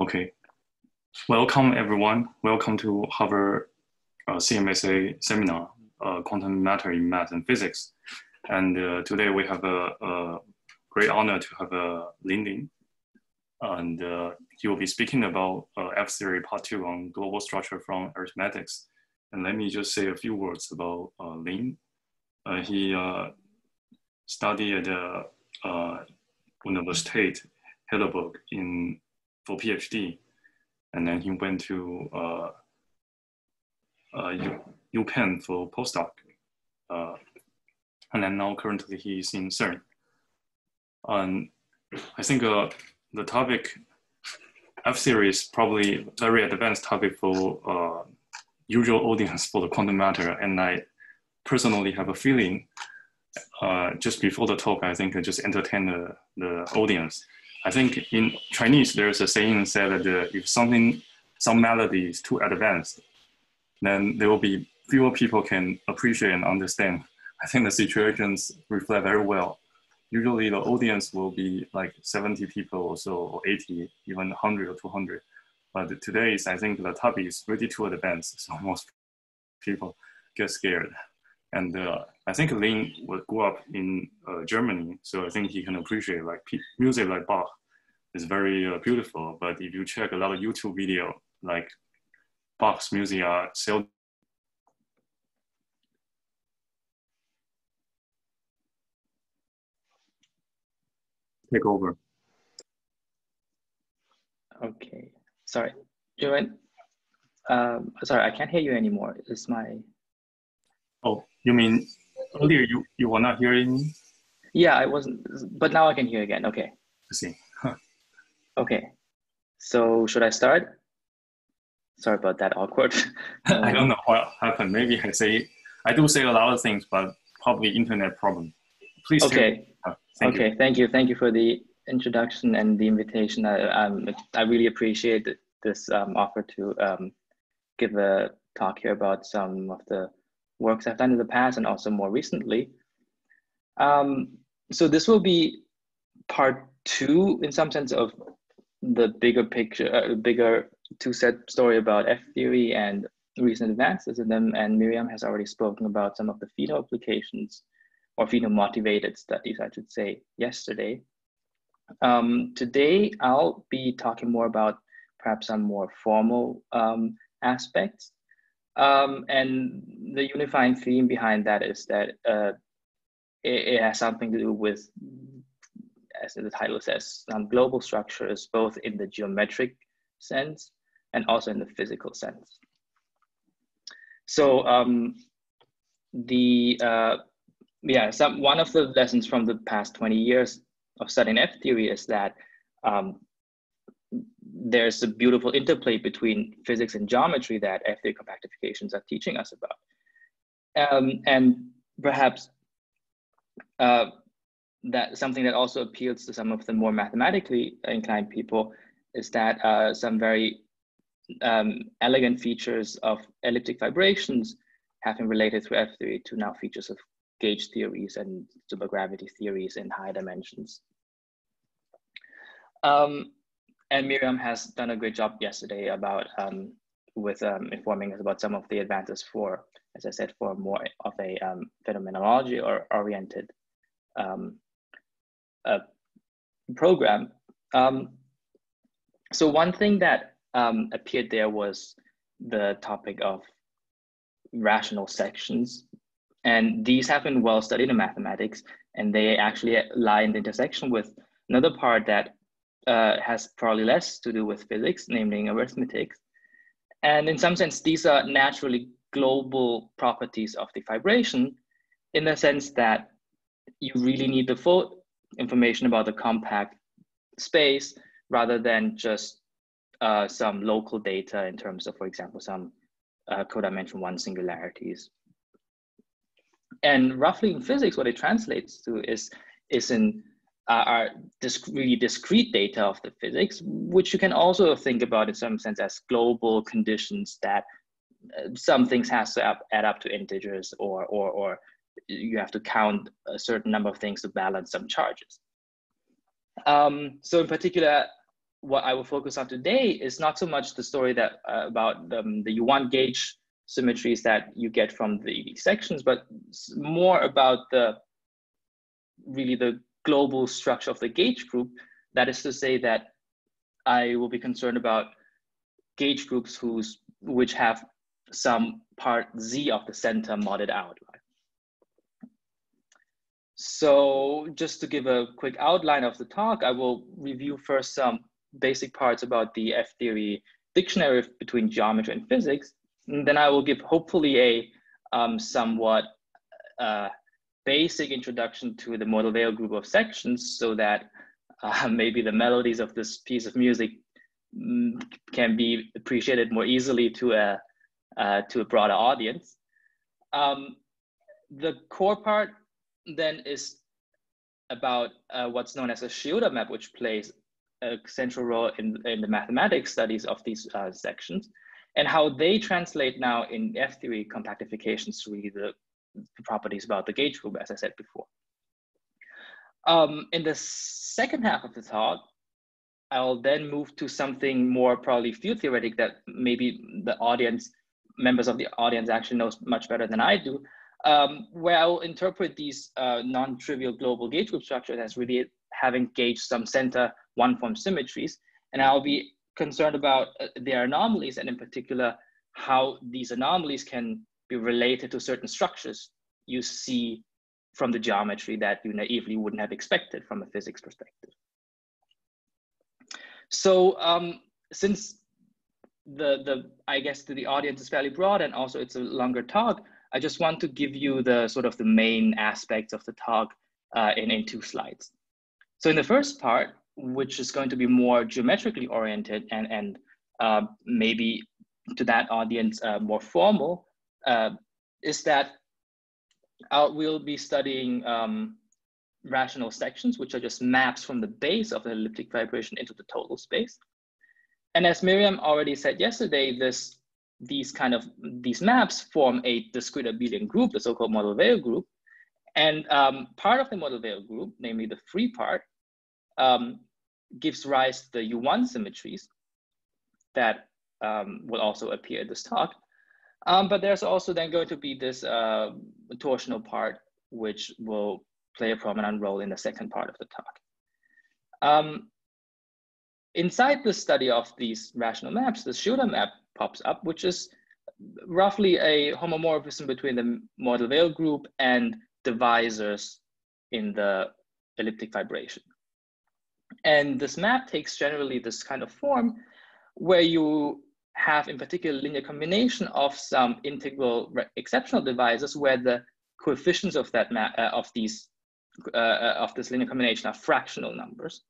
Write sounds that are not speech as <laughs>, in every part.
Okay. Welcome, everyone. Welcome to Harvard uh, CMSA seminar, uh, Quantum Matter in Math and Physics. And uh, today we have a, a, great honor to have uh, Ling Lin. And uh, he will be speaking about uh, F-theory part two on global structure from arithmetics. And let me just say a few words about uh, Lin. he studied at the uh, Universität Heidelberg in for PhD, and then he went to uh, uh, UPenn for postdoc, uh, and then now currently he's in CERN. And I think uh, the topic F theory probably very advanced topic for uh, usual audience for the quantum matter, and I personally have a feeling uh, just before the talk, I think I just entertain the, the audience I think in Chinese, there's a saying said that uh, if something, some melody is too advanced, then there will be fewer people can appreciate and understand. I think the situations reflect very well. Usually the audience will be like 70 people or so, or 80, even 100 or 200. But today is, I think the topic is really too advanced, so most people get scared. And uh, I think Lin grew up in uh, Germany, so I think he can appreciate like music like Bach is very uh, beautiful. But if you check a lot of YouTube video, like Bach's music are still take over. Okay, sorry, Juven. Um, sorry, I can't hear you anymore. Is my Oh, you mean earlier you, you were not hearing me? Yeah, I wasn't, but now I can hear again. Okay. I see. Huh. Okay. So should I start? Sorry about that awkward. <laughs> I don't know what happened. Maybe I say, I do say a lot of things, but probably internet problem. Please. Okay. Oh, thank okay. You. Thank you. Thank you for the introduction and the invitation. I, um, I really appreciate this um, offer to um, give a talk here about some of the works I've done in the past and also more recently. Um, so this will be part two, in some sense, of the bigger picture, uh, bigger two-set story about F theory and recent advances in them. And Mirjam has already spoken about some of the pheno applications or pheno-motivated studies, I should say, yesterday. Um, today, I'll be talking more about perhaps some more formal um, aspects um, and the unifying theme behind that is that uh, it, it, has something to do with, as the title says, um, global structures, both in the geometric sense and also in the physical sense. So um, the uh, yeah, some one of the lessons from the past 20 years of studying F theory is that um, there's a beautiful interplay between physics and geometry that F-theory compactifications are teaching us about. Um, and perhaps uh, that something that also appeals to some of the more mathematically inclined people is that uh, some very um, elegant features of elliptic fibrations have been related through F-theory to now features of gauge theories and supergravity theories in high dimensions. Um, and Mirjam has done a great job yesterday about um, with um, informing us about some of the advances for, as I said, for more of a um, phenomenology or oriented um, uh, program. Um, so one thing that um, appeared there was the topic of rational sections. And these have been well studied in mathematics, and they actually lie in the intersection with another part that uh, has probably less to do with physics, namely arithmetic. And in some sense, these are naturally global properties of the fibration in the sense that you really need the full information about the compact space rather than just uh, some local data in terms of, for example, some uh, codimension one singularities. And roughly in physics, what it translates to is, is in are disc really discrete data of the physics, which you can also think about in some sense as global conditions that uh, some things has to add up to integers or, or, or you have to count a certain number of things to balance some charges. Um, so in particular, what I will focus on today is not so much the story that uh, about um, the U1 gauge symmetries that you get from the sections, but more about the really the global structure of the gauge group. That is to say that I will be concerned about gauge groups whose which have some part Z of the center modded out. So just to give a quick outline of the talk, I will review first some basic parts about the F-theory dictionary between geometry and physics. And then I will give hopefully a um, somewhat uh, basic introduction to the Weyl group of sections so that uh, <laughs> maybe the melodies of this piece of music mm, can be appreciated more easily to a, uh, to a broader audience. Um, the core part then is about uh, what's known as a Shioda map, which plays a central role in, in the mathematics studies of these uh, sections, and how they translate now in F-theory compactifications to really the, properties about the gauge group, as I said before. Um, in the second half of the talk, I'll then move to something more probably field theoretic that maybe the audience, members of the audience actually knows much better than I do, um, where I'll interpret these uh, non-trivial global gauge group structures as really having gauged some center one form symmetries. And I'll be concerned about uh, their anomalies and in particular, how these anomalies can be related to certain structures you see from the geometry that you naively wouldn't have expected from a physics perspective. So um, since the, the, I guess the audience is fairly broad and also it's a longer talk, I just want to give you the sort of the main aspects of the talk uh, in, in two slides. So in the first part, which is going to be more geometrically oriented and, and uh, maybe to that audience uh, more formal, uh, is that we'll be studying um, rational sections, which are just maps from the base of the elliptic fibration into the total space. And as Mirjam already said yesterday, this these kind of these maps form a discrete abelian group, the so-called Mordell-Weil group. And um, part of the Mordell-Weil group, namely the free part, um, gives rise to the U1 symmetries that um, will also appear in this talk. Um, but there's also then going to be this uh, torsional part, which will play a prominent role in the second part of the talk. Um, inside the study of these rational maps, the Shioda map pops up, which is roughly a homomorphism between the Mordell-Weil group and divisors in the elliptic fibration. And this map takes generally this kind of form where you have in particular linear combination of some integral exceptional divisors where the coefficients of that uh, of these uh, uh, of this linear combination are fractional numbers.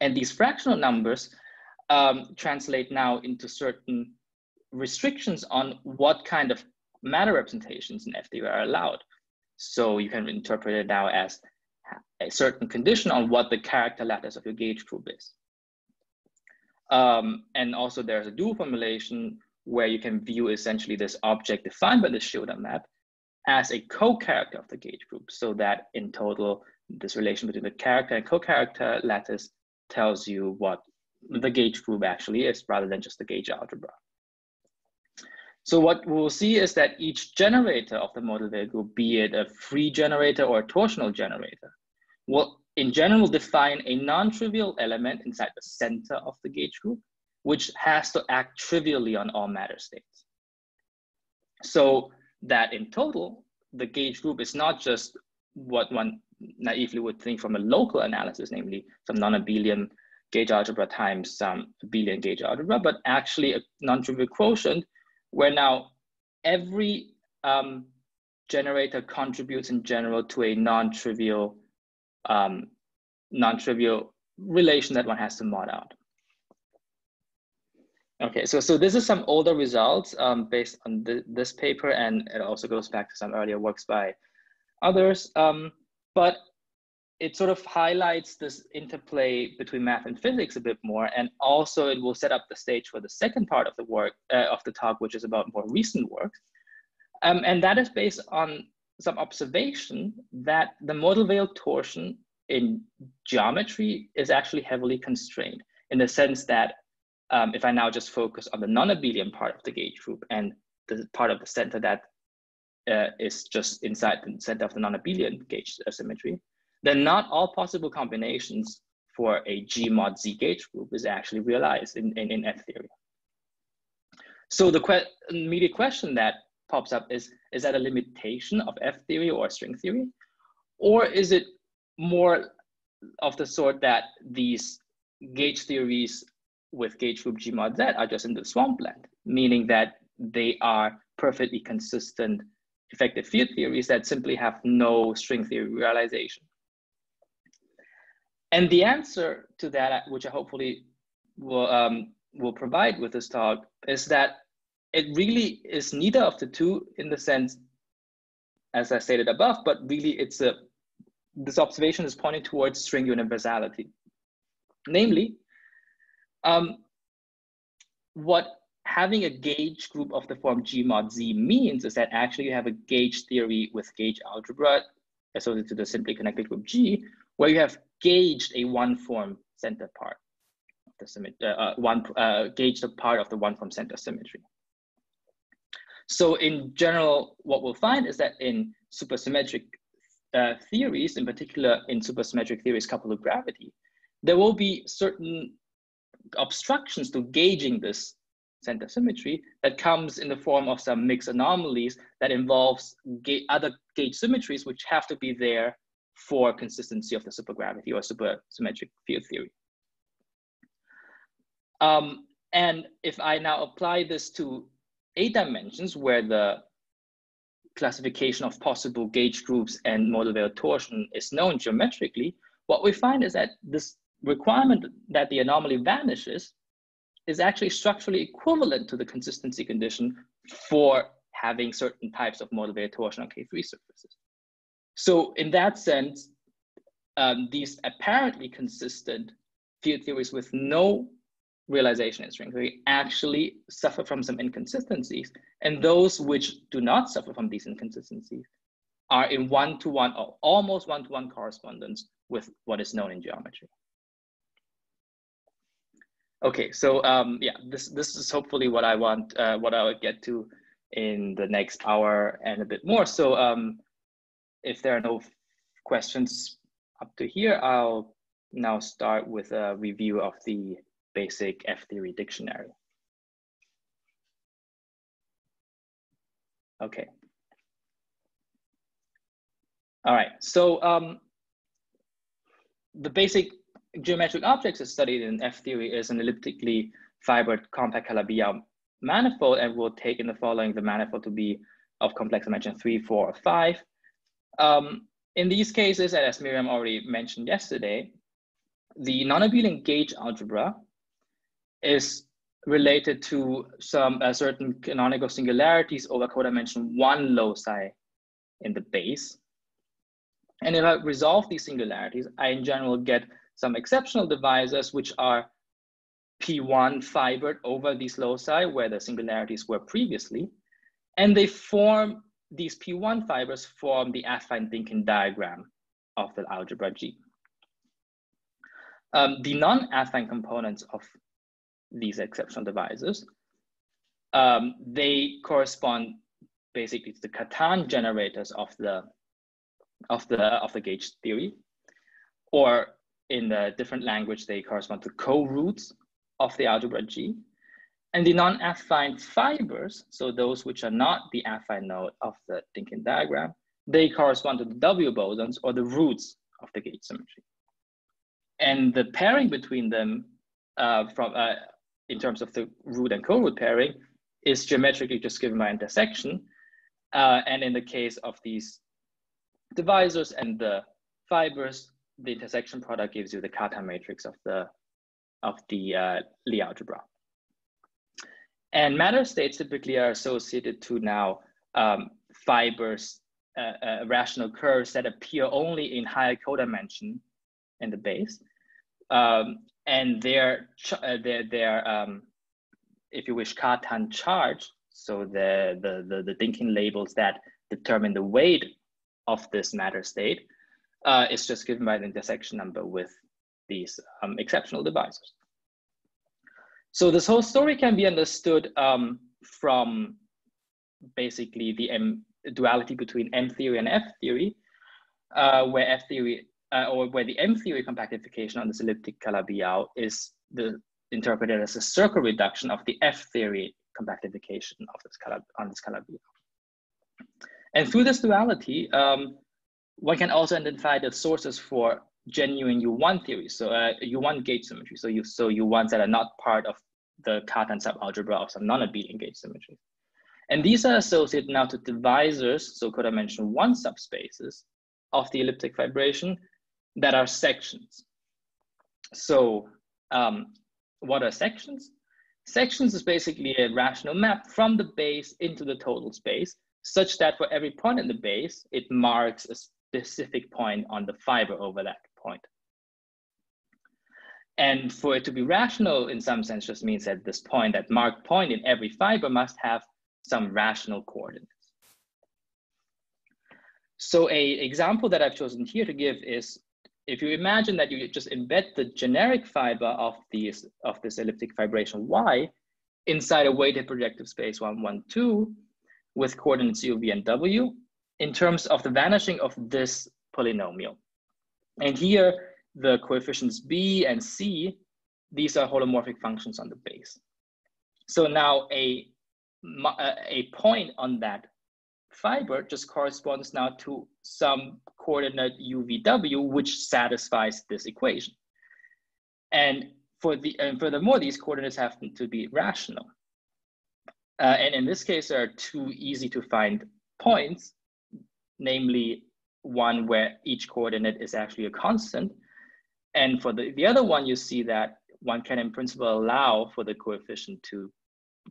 And these fractional numbers um, translate now into certain restrictions on what kind of matter representations in FD are allowed. So you can interpret it now as a certain condition on what the character lattice of your gauge group is. Um, and also there's a dual formulation where you can view essentially this object defined by the Shioda map as a co-character of the gauge group so that in total, this relation between the character and co-character lattice tells you what the gauge group actually is rather than just the gauge algebra. So what we'll see is that each generator of the model group, be it a free generator or a torsional generator, will in general define a non-trivial element inside the center of the gauge group, which has to act trivially on all matter states. So that in total, the gauge group is not just what one naively would think from a local analysis, namely some non-abelian gauge algebra times some abelian gauge algebra, but actually a non-trivial quotient where now every um, generator contributes in general to a non-trivial um, non-trivial relation that one has to mod out. Okay, so, so this is some older results um, based on the, this paper, and it also goes back to some earlier works by others. Um, but it sort of highlights this interplay between math and physics a bit more, and also it will set up the stage for the second part of the work uh, of the talk, which is about more recent works. Um, and that is based on some observation that the Mordell-Weil torsion in geometry is actually heavily constrained. in the sense that um, if I now just focus on the non-abelian part of the gauge group and the part of the center that uh, is just inside the center of the non-abelian gauge symmetry, then not all possible combinations for a G mod Z gauge group is actually realized in, in, in F theory. So the que immediate question that pops up is, is that a limitation of F theory or string theory? Or is it more of the sort that these gauge theories with gauge group G mod Z are just in the swampland, meaning that they are perfectly consistent effective field theories that simply have no string theory realization. And the answer to that, which I hopefully will, um, will provide with this talk, is that it really is neither of the two in the sense, as I stated above, but really it's a, this observation is pointing towards string universality. Namely, um, what having a gauge group of the form G mod Z means is that actually you have a gauge theory with gauge algebra associated to the simply connected group G, where you have gauged a one form center part of the symmetry, uh, uh, one uh, gauged a part of the one form center symmetry. So in general, what we'll find is that in supersymmetric uh, theories, in particular in supersymmetric theories coupled with gravity, there will be certain obstructions to gauging this center symmetry that comes in the form of some mixed anomalies that involves ga other gauge symmetries which have to be there for consistency of the supergravity or supersymmetric field theory. Um, and if I now apply this to eight dimensions where the classification of possible gauge groups and Mordell-Weil torsion is known geometrically, what we find is that this requirement that the anomaly vanishes is actually structurally equivalent to the consistency condition for having certain types of Mordell-Weil torsion on K3 surfaces. So in that sense, um, these apparently consistent field theories with no realization in string theory actually suffer from some inconsistencies. And those which do not suffer from these inconsistencies are in one-to-one or almost one-to-one -one correspondence with what is known in geometry. Okay, so um, yeah, this this is hopefully what I want, uh, what I would get to in the next hour and a bit more. So um, if there are no questions up to here, I'll now start with a review of the basic F-theory dictionary. Okay. All right, so um, the basic geometric objects is studied in F-theory is an elliptically fibered compact Calabi-Yau manifold, and we'll take in the following the manifold to be of complex dimension three, four, or five. Um, in these cases, as Mirjam already mentioned yesterday, the non-abelian gauge algebra is related to some uh, certain canonical singularities over codimension one loci in the base. And if I resolve these singularities, I in general get some exceptional divisors which are P1 fibered over these loci where the singularities were previously. And they form, these P1 fibers form the affine Dynkin diagram of the algebra G. Um, the non-affine components of these exceptional divisors. Um, they correspond basically to the Cartan generators of the of the of the gauge theory, or in the different language, they correspond to co-roots of the algebra G. And the non-affine fibers, so those which are not the affine node of the Dynkin diagram, they correspond to the W bosons or the roots of the gauge symmetry. And the pairing between them uh, from uh, in terms of the root and co-root pairing is geometrically just given by intersection. Uh, and in the case of these divisors and the fibers, the intersection product gives you the Cartan matrix of the of the uh, Lie algebra. And matter states typically are associated to now um, fibers, uh, uh, rational curves that appear only in higher codimension in the base. Um, and their uh, their their um, if you wish Cartan charge, so the the the, the Dynkin labels that determine the weight of this matter state uh, is just given by the intersection number with these um, exceptional divisors. So this whole story can be understood um, from basically the M duality between M theory and F theory, uh, where F theory uh, or where the M theory compactification on this elliptic Calabi-Yau is the interpreted as a circle reduction of the F theory compactification of this on this Calabi-Yau. And through this duality, um, one can also identify the sources for genuine U1 theories, so uh, U1 gauge symmetry. So you so U1s that are not part of the Cartan subalgebra of some non-abelian gauge symmetry. And these are associated now to divisors, so codimension one subspaces of the elliptic fibration that are sections. So um, what are sections? Sections is basically a rational map from the base into the total space, such that for every point in the base, it marks a specific point on the fiber over that point. And for it to be rational in some sense just means that this point, that marked point in every fiber must have some rational coordinates. So a example that I've chosen here to give is if you imagine that you just embed the generic fiber of these of this elliptic fibration y inside a weighted projective space 1, 1, 2 with coordinates u, v, and w in terms of the vanishing of this polynomial. And here the coefficients b and c, these are holomorphic functions on the base. So now a, a point on that fiber just corresponds now to some coordinate UVW, which satisfies this equation. And for the and furthermore, these coordinates have to be rational. Uh, and in this case, there are two easy to find points, namely one where each coordinate is actually a constant. And for the, the other one, you see that one can in principle allow for the coefficient to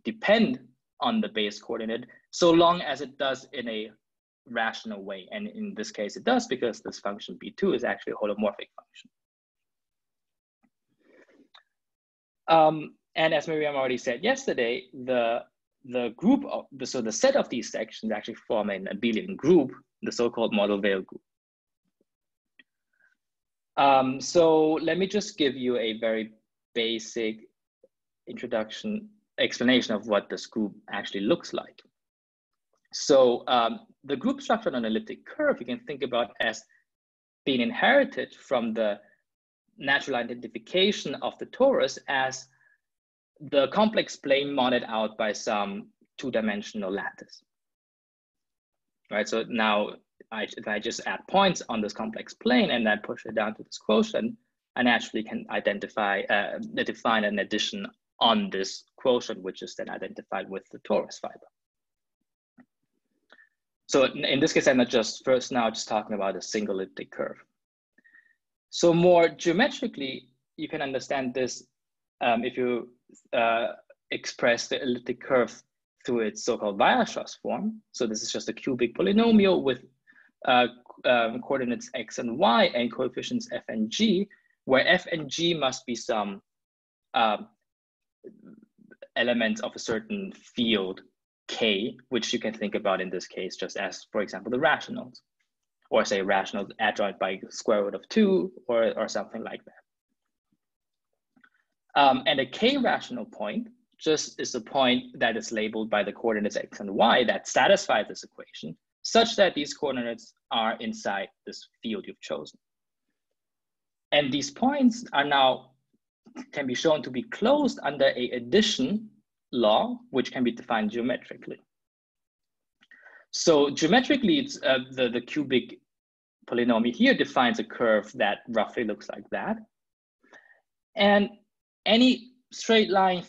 depend on the base coordinate so long as it does in a rational way. And in this case, it does because this function B2 is actually a holomorphic function. Um, and as Mirjam already said yesterday, the, the group of the, so the set of these sections actually form an abelian group, the so-called Mordell-Weil group. Um, so let me just give you a very basic introduction explanation of what this group actually looks like. So um, the group structure on an elliptic curve you can think about as being inherited from the natural identification of the torus as the complex plane modded out by some two-dimensional lattice. Right, so now I, if I just add points on this complex plane and then push it down to this quotient, I naturally can identify, uh, define an addition on this quotient, which is then identified with the torus fiber. So in this case, I'm not just first now just talking about a single elliptic curve. So more geometrically, you can understand this um, if you uh, express the elliptic curve through its so-called Weierstrass form. So this is just a cubic polynomial with uh, um, coordinates x and y and coefficients f and g, where f and g must be some um, elements of a certain field k, which you can think about in this case just as, for example, the rationals, or say rationals adjoint by square root of two, or, or something like that. Um, and a k rational point just is a point that is labeled by the coordinates x and y that satisfy this equation, such that these coordinates are inside this field you've chosen. And these points are now can be shown to be closed under a addition law, which can be defined geometrically. So geometrically, it's uh, the, the cubic polynomial here defines a curve that roughly looks like that. And any straight line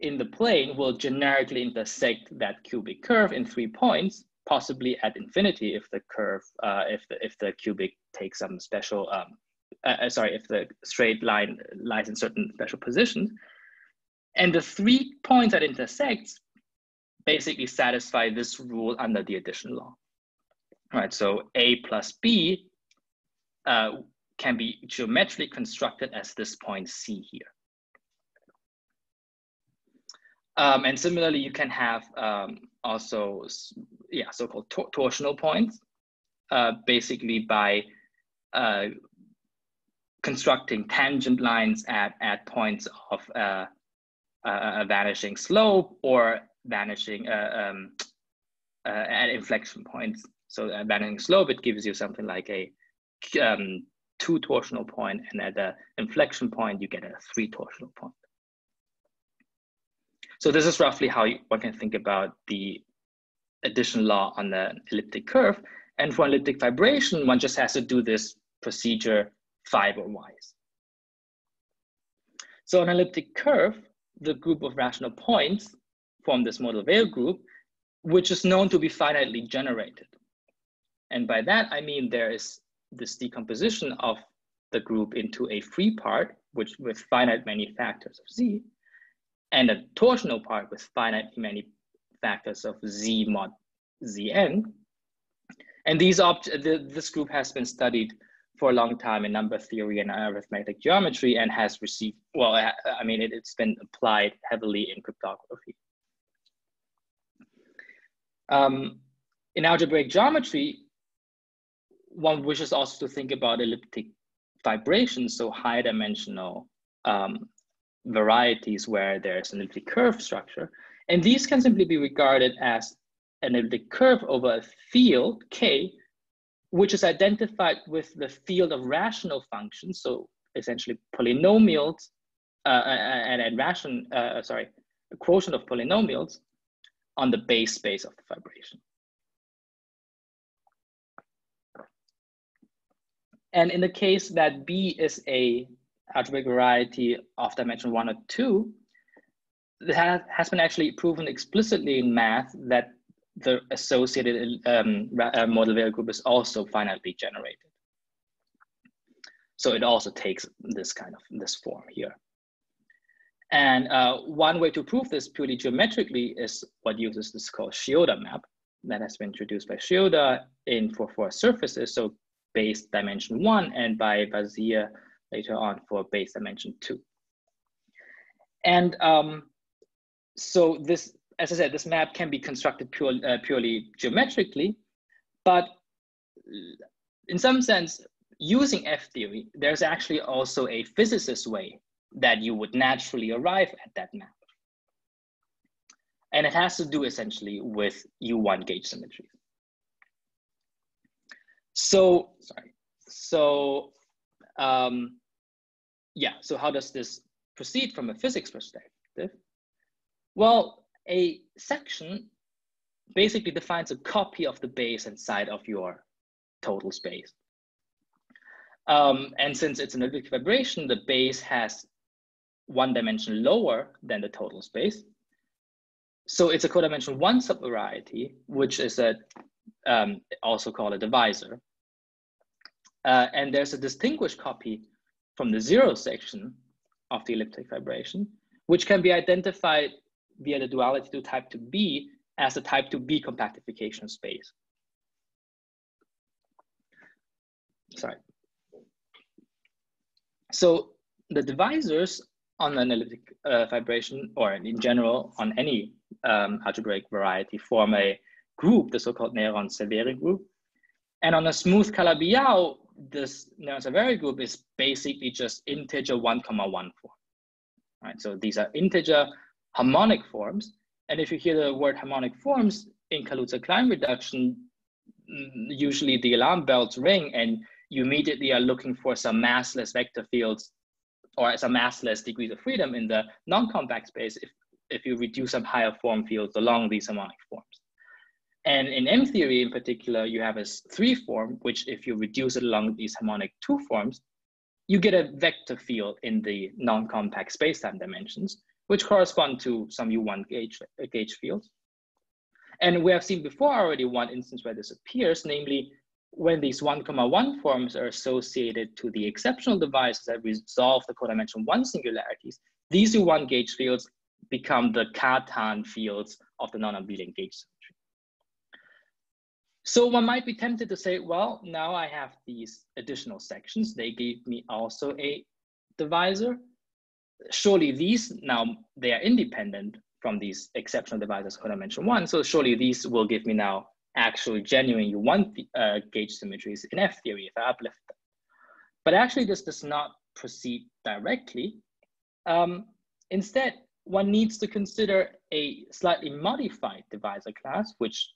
in the plane will generically intersect that cubic curve in three points, possibly at infinity if the curve, uh, if, the, if the cubic takes some special, um, uh, uh sorry, if the straight line lies in certain special positions. And the three points that intersects basically satisfy this rule under the addition law. All right, so A plus B uh, can be geometrically constructed as this point C here. Um, and similarly, you can have um, also, yeah, so-called tor torsional points, uh, basically by uh, constructing tangent lines at, at points of uh, a vanishing slope or vanishing uh, um, uh, at inflection points. So at vanishing slope, it gives you something like a um, two torsional point, and at the inflection point, you get a three torsional point. So this is roughly how you, one can think about the addition law on the elliptic curve. And for elliptic fibration, one just has to do this procedure fiber-wise. So an elliptic curve, the group of rational points form this Mordell-Weil group, which is known to be finitely generated. And by that, I mean there is this decomposition of the group into a free part, which with finite many factors of z, and a torsional part with finite many factors of z mod zn. And these the, this group has been studied for a long time in number theory and arithmetic geometry and has received, well, I mean, it, has been applied heavily in cryptography. Um, in algebraic geometry, one wishes also to think about elliptic fibrations, so high dimensional um, varieties where there's an elliptic curve structure. And these can simply be regarded as an elliptic curve over a field, K, which is identified with the field of rational functions, so essentially polynomials uh, and, and ration, uh, sorry, a quotient of polynomials on the base space of the fibration. And in the case that B is a algebraic variety of dimension one or two, that has been actually proven explicitly in math that the associated um, uh, Mordell-Weil group is also finitely generated. So it also takes this kind of this form here. And uh, one way to prove this purely geometrically is what uses this called Shioda map that has been introduced by Shioda in for four surfaces. So base dimension one and by Wazir later on for base dimension two. And um, so this as I said, this map can be constructed pure, uh, purely geometrically, but in some sense, using F theory, there's actually also a physicist way that you would naturally arrive at that map. And it has to do essentially with U1 gauge symmetries. So, sorry. So, um, yeah, so how does this proceed from a physics perspective? Well, a section basically defines a copy of the base inside of your total space. Um, and since it's an elliptic fibration, the base has one dimension lower than the total space. So it's a codimension one subvariety, which is a, um, also called a divisor. Uh, and there's a distinguished copy from the zero section of the elliptic fibration, which can be identified via the duality to type 2b as a type 2b compactification space. Sorry. So the divisors on an elliptic uh, fibration or in general on any um, algebraic variety form a group, the so-called Néron-Severi group. And on a smooth Calabi-Yau, this Néron-Severi group is basically just integer 1 comma 1 form. Right, so these are integer harmonic forms. And if you hear the word harmonic forms in Kaluza-Klein reduction, mm, usually the alarm bells ring and you immediately are looking for some massless vector fields or some massless degrees of freedom in the non-compact space if, if you reduce some higher form fields along these harmonic forms. And in M theory in particular, you have a three form, which if you reduce it along these harmonic two forms, you get a vector field in the non-compact space-time dimensions which correspond to some U1 gauge, gauge fields. And we have seen before already one instance where this appears, namely when these 1 comma 1 forms are associated to the exceptional divisors that resolve the codimension 1 singularities, these U1 gauge fields become the Cartan fields of the non-abelian gauge symmetry. So one might be tempted to say, well, now I have these additional sections. They gave me also a divisor surely these now they are independent from these exceptional divisors I mentioned one. So surely these will give me now actually genuine U1 uh, gauge symmetries in F theory if I uplift them. But actually this does not proceed directly. Um, instead, one needs to consider a slightly modified divisor class, which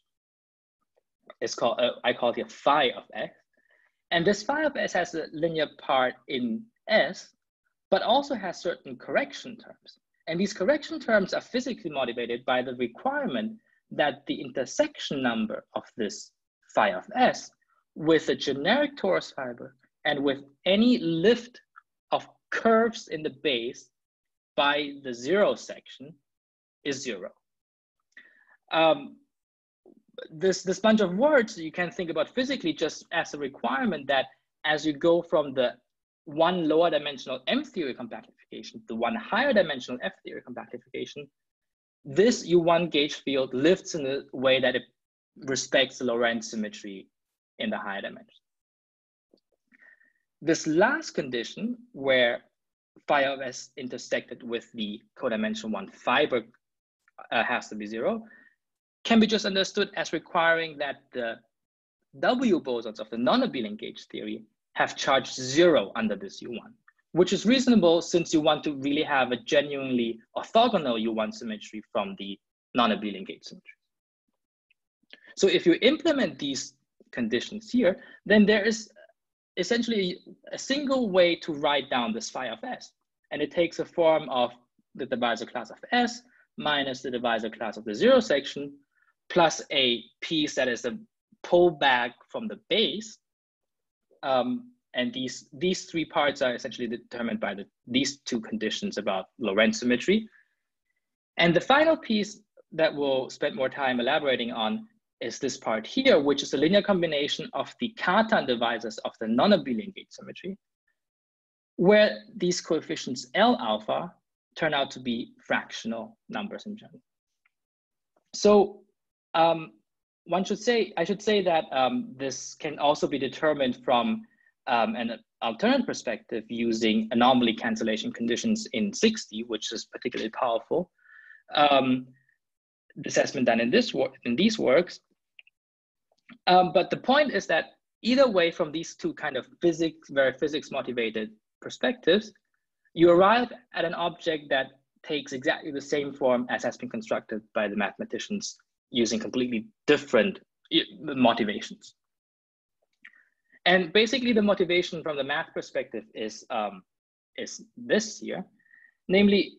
is called, uh, I call it a phi of x. And this phi of s has a linear part in S, but also has certain correction terms. And these correction terms are physically motivated by the requirement that the intersection number of this phi of S with a generic torus fiber and with any lift of curves in the base by the zero section is zero. Um, this, this bunch of words you can think about physically just as a requirement that as you go from the one lower dimensional M theory compactification to one higher dimensional F theory compactification, this U1 gauge field lifts in a way that it respects the Lorentz symmetry in the higher dimension. This last condition where phi of s intersected with the codimension one fiber uh, has to be zero can be just understood as requiring that the W bosons of the non-abelian gauge theory have charge zero under this U1, which is reasonable since you want to really have a genuinely orthogonal U1 symmetry from the non-abelian gauge symmetry. So if you implement these conditions here, then there is essentially a single way to write down this phi of s. And it takes a form of the divisor class of s minus the divisor class of the zero section plus a piece that is a pullback from the base. Um, and these, these three parts are essentially determined by the, these two conditions about Lorentz symmetry. And the final piece that we'll spend more time elaborating on is this part here, which is a linear combination of the Cartan divisors of the non-abelian gauge symmetry, where these coefficients L alpha turn out to be fractional numbers in general. So um, one should say, I should say that um, this can also be determined from um, an alternate perspective using anomaly cancellation conditions in 6D, which is particularly powerful. Um, been done in this work in these works. Um, but the point is that either way from these two kind of physics, very physics motivated perspectives, you arrive at an object that takes exactly the same form as has been constructed by the mathematicians using completely different motivations. And basically the motivation from the math perspective is, um, is this here. Namely,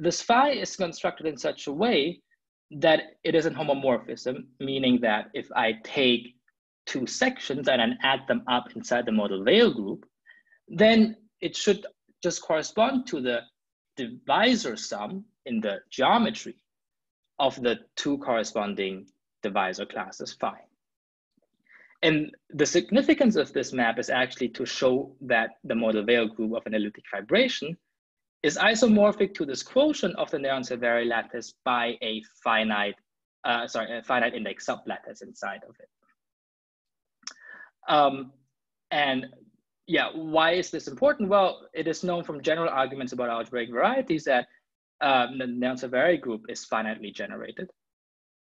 the phi is constructed in such a way that it is an homomorphism, meaning that if I take two sections and then add them up inside the Mordell-Weil group, then it should just correspond to the divisor sum in the geometry of the two corresponding divisor classes phi. And the significance of this map is actually to show that the Mordell-Weil group of an elliptic fibration is isomorphic to this quotient of the Néron-Severi lattice by a finite, uh, sorry, a finite index sublattice inside of it. Um, and yeah, why is this important? Well, it is known from general arguments about algebraic varieties that um, the Néron-Severi group is finitely generated.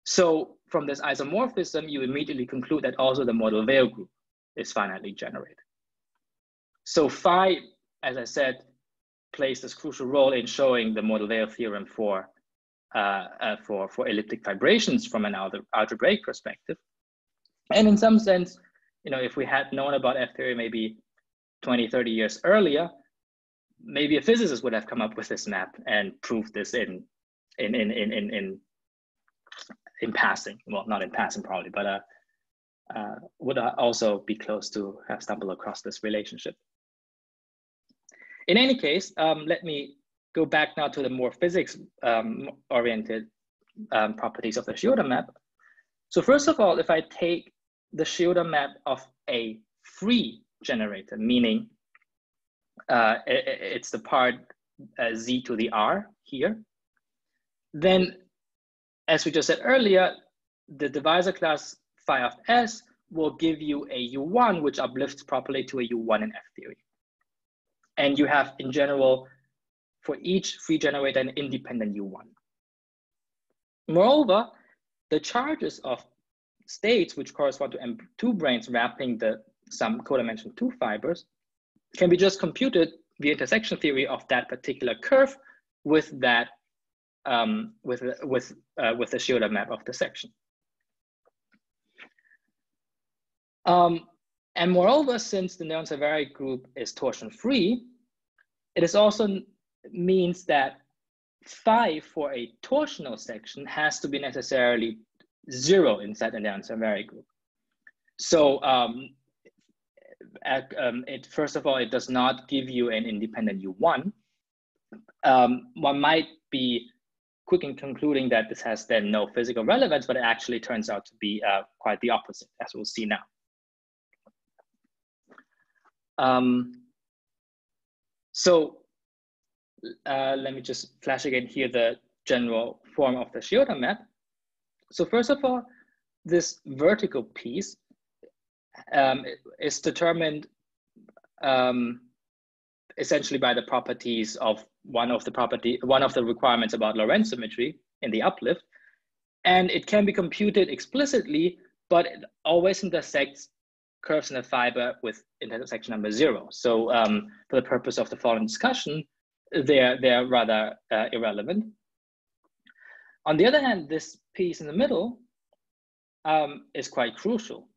So from this isomorphism, you immediately conclude that also the Mordell-Weil group is finitely generated. So phi, as I said, plays this crucial role in showing the Mordell-Weil theorem for, uh, uh, for, for elliptic fibrations from an algebraic perspective. And in some sense, you know, if we had known about F theory maybe 20, 30 years earlier, maybe a physicist would have come up with this map and proved this in, in, in, in, in, in, in passing. Well, not in passing probably, but uh, uh, would also be close to have stumbled across this relationship. In any case, um, let me go back now to the more physics um, oriented um, properties of the Shioda map. So first of all, if I take the Shioda map of a free generator, meaning uh, it's the part uh, z to the r here, then as we just said earlier, the divisor class phi of s will give you a u1 which uplifts properly to a u1 in F theory. And you have, in general, for each free generator, an independent U1. Moreover, the charges of states, which correspond to M2 branes wrapping the some codimension two fibers, can be just computed via intersection theory of that particular curve with that um, with with uh, with the Shioda map of the section. Um, and moreover, since the Néron-Severi group is torsion free, it is also means that phi for a torsional section has to be necessarily zero inside the Néron-Severi group. So um, um, it, first of all, it does not give you an independent U1. Um, one might be quick in concluding that this has then no physical relevance, but it actually turns out to be uh, quite the opposite, as we'll see now. Um, so uh, let me just flash again here the general form of the Shioda map. So first of all, this vertical piece um, is determined um, essentially by the properties of one of the property, one of the requirements about Lorentz symmetry in the uplift. And it can be computed explicitly, but it always intersects curves in the fiber with intersection number zero. So um, for the purpose of the following discussion, they're, they're rather uh, irrelevant. On the other hand, this piece in the middle um, is quite crucial.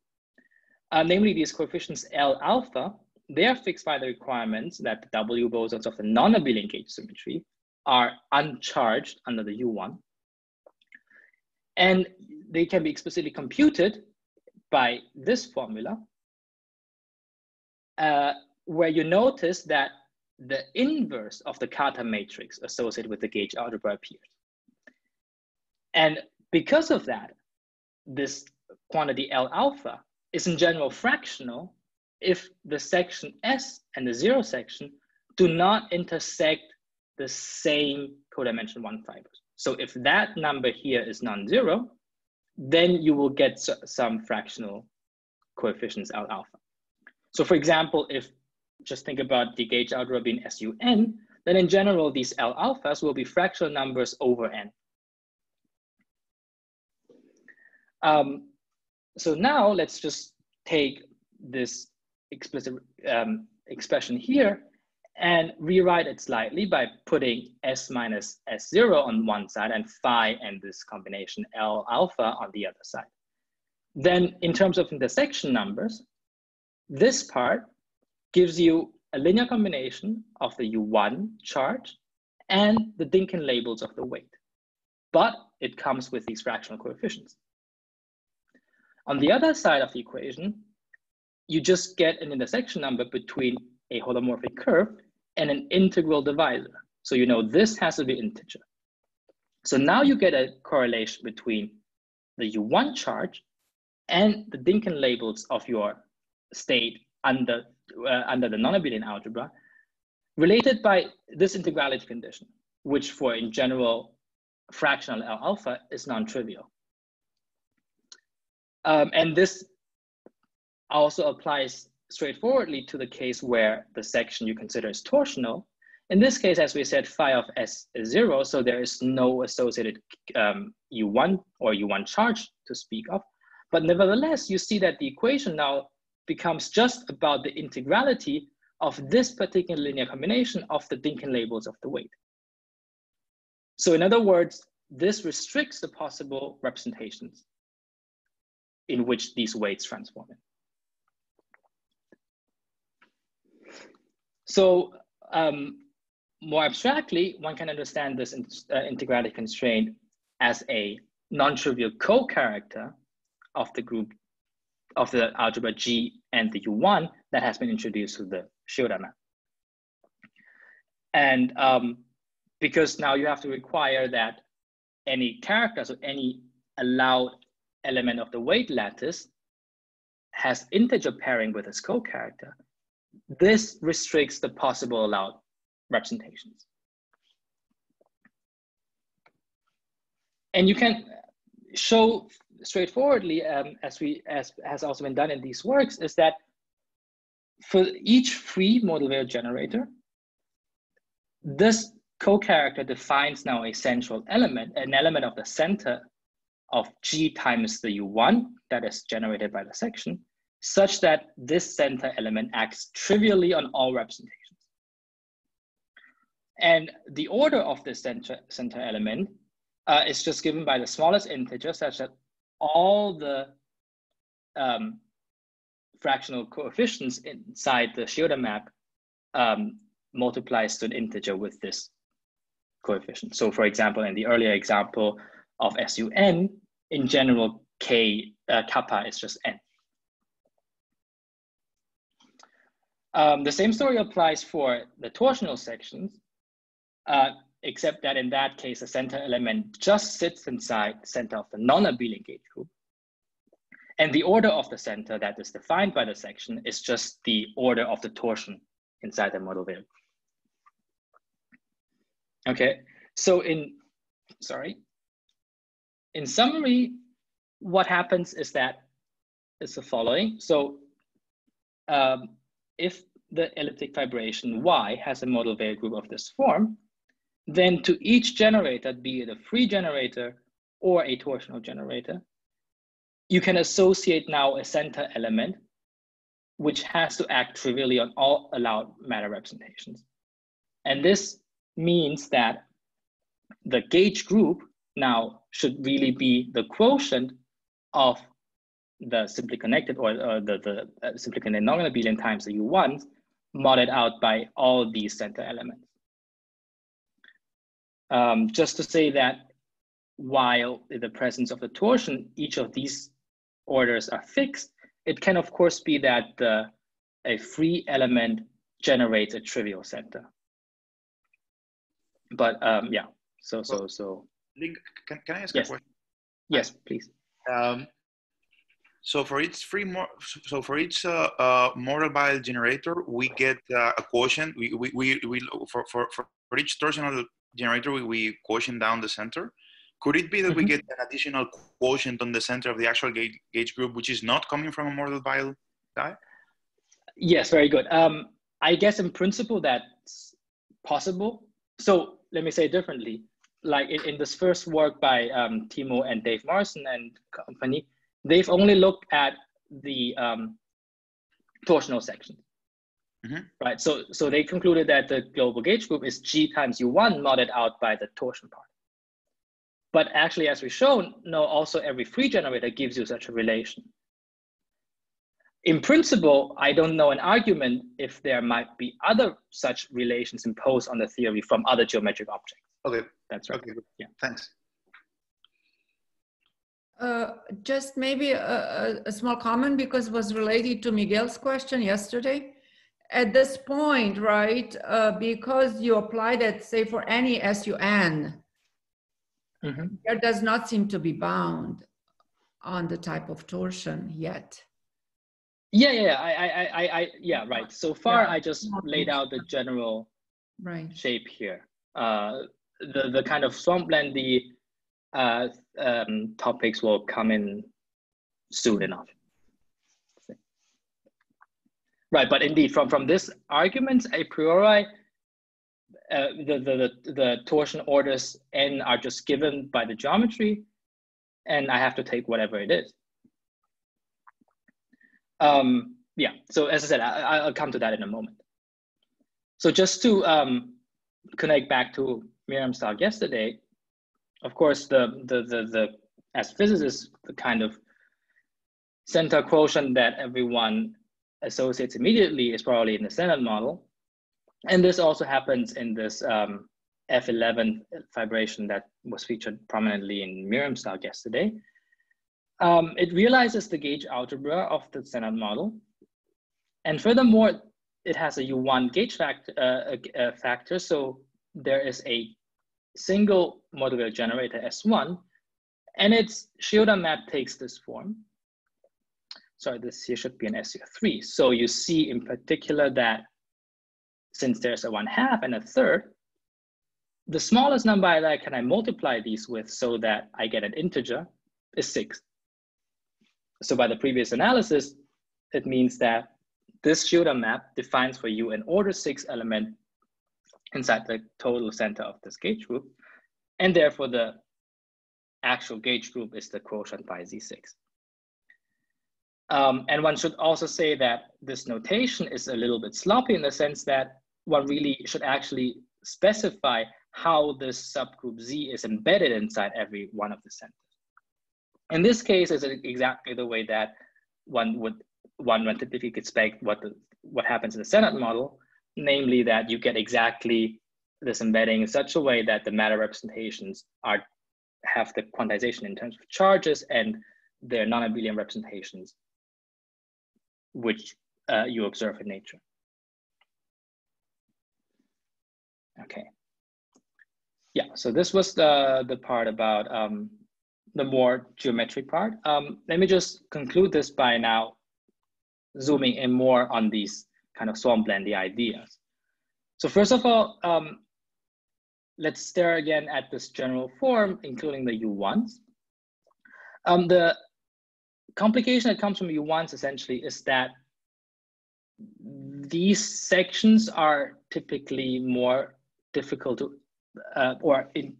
Uh, namely, these coefficients L alpha, they are fixed by the requirements that the W bosons of the non-abelian gauge symmetry are uncharged under the U1. And they can be explicitly computed by this formula, uh, where you notice that the inverse of the Cartan matrix associated with the gauge algebra appears. And because of that, this quantity L alpha is in general fractional if the section S and the zero section do not intersect the same codimension one fibers. So if that number here is non-zero, then you will get some fractional coefficients L alpha. So for example, if just think about the gauge algebra being SUN, then in general, these L alphas will be fractional numbers over N. Um, so now let's just take this explicit um, expression here and rewrite it slightly by putting S minus S0 on one side and phi and this combination L alpha on the other side. Then in terms of intersection numbers, this part gives you a linear combination of the U1 charge and the Dynkin labels of the weight, but it comes with these fractional coefficients. On the other side of the equation, you just get an intersection number between a holomorphic curve and an integral divisor. So you know this has to be integer. So now you get a correlation between the U1 charge and the Dynkin labels of your state under, uh, under the non-abelian algebra related by this integrality condition, which for in general fractional L alpha is non-trivial. Um, and this also applies straightforwardly to the case where the section you consider is torsional. In this case, as we said, phi of S is zero, so there is no associated um, U1 or U1 charge to speak of. But nevertheless, you see that the equation now becomes just about the integrality of this particular linear combination of the Dynkin labels of the weight. So in other words, this restricts the possible representations in which these weights transform in. So um, more abstractly, one can understand this in, uh, integrality constraint as a non-trivial co-character of the group of the algebra G and the U1 that has been introduced to the Shioda map. And um, because now you have to require that any character, so any allowed element of the weight lattice has integer pairing with its co-character, this restricts the possible allowed representations. And you can show straightforwardly, um, as we as has also been done in these works, is that for each free Mordell-Weil generator, this co-character defines now a central element, an element of the center of G times the U1 that is generated by the section, such that this center element acts trivially on all representations. And the order of this center, center element uh, is just given by the smallest integer such that all the um, fractional coefficients inside the Shioda map um, multiplies to an integer with this coefficient. So for example, in the earlier example of SUN, in general, K uh, kappa is just N. Um, the same story applies for the torsional sections, uh, except that in that case, the center element just sits inside the center of the non-abelian gauge group. And the order of the center that is defined by the section is just the order of the torsion inside the Mordell-Weil. Okay, so in, sorry. In summary, what happens is that is the following. So um, if the elliptic fibration Y has a Mordell-Weil group of this form, then to each generator, be it a free generator or a torsional generator, you can associate now a center element which has to act trivially on all allowed matter representations. And this means that the gauge group now should really be the quotient of the simply connected or, or the, the uh, simply connected non-abelian times the U1 modded out by all these center elements. Um, just to say that while in the presence of the torsion, each of these orders are fixed, it can of course be that uh, a free element generates a trivial center. But um, yeah, so, so, so. Ling, can, can I ask yes. a question? Yes, please. Um, so for each free more, so for each uh, uh, Mordell-Weil generator, we get uh, a quotient. We, we, we, we for, for, for each torsional generator, we, we quotient down the center. Could it be that mm-hmm. we get an additional quotient on the center of the actual gauge, gauge group, which is not coming from a Mordell-Weil die? Yes, very good. Um, I guess in principle that's possible. So let me say differently. Like in, in this first work by um, Timo and Dave Morrison and company, they've only looked at the um, torsional section. Mm-hmm. Right. So so they concluded that the global gauge group is G times U1 modded out by the torsion part. But actually, as we've shown, no, also every free generator gives you such a relation. In principle, I don't know an argument if there might be other such relations imposed on the theory from other geometric objects. Okay. That's right. Okay. Yeah. Thanks. Uh, just maybe a, a, small comment because it was related to Miguel's question yesterday. At this point, right, uh, because you applied it, say, for any SUN, mm-hmm. there does not seem to be bound on the type of torsion yet. Yeah, yeah, I, I, I, I yeah, right. So far, yeah. I just laid out the general right. shape here. Uh, the the kind of swamplandy uh, um, topics will come in soon enough. Right, but indeed, from from this argument a priori, uh, the, the, the, the torsion orders n are just given by the geometry, and I have to take whatever it is. Um, yeah, so as I said, I, will come to that in a moment. So just to um, connect back to Mirjam's talk yesterday, of course, the, the, the, the as physicists, the kind of center quotient that everyone associates immediately is probably in the Standard Model. And this also happens in this um, F11 fibration that was featured prominently in Mirjam's talk yesterday. Um, it realizes the gauge algebra of the Standard Model. And furthermore, it has a U1 gauge factor, uh, uh, factor. So there is a single modular generator S1, and its Shioda map takes this form. Sorry, this here should be an SU3. So you see in particular that since there's a one half and a third, the smallest number that can I multiply these with so that I get an integer is six. So by the previous analysis, it means that this Shioda map defines for you an order six element inside the total center of this gauge group. And therefore the actual gauge group is the quotient by Z6. Um, and one should also say that this notation is a little bit sloppy in the sense that one really should actually specify how this subgroup Z is embedded inside every one of the centers. In this case, it's exactly the way that one would one would typically expect what the, what happens in the Standard Model, namely that you get exactly this embedding in such a way that the matter representations are have the quantization in terms of charges and their non-abelian representations, which uh, you observe in nature. Okay. Yeah, so this was the, the part about um, the more geometric part. Um, let me just conclude this by now zooming in more on these kind of swampland the ideas. So first of all, um, let's stare again at this general form, including the U1s. Um, the complication that comes from U1s essentially is that these sections are typically more difficult to, uh, or in,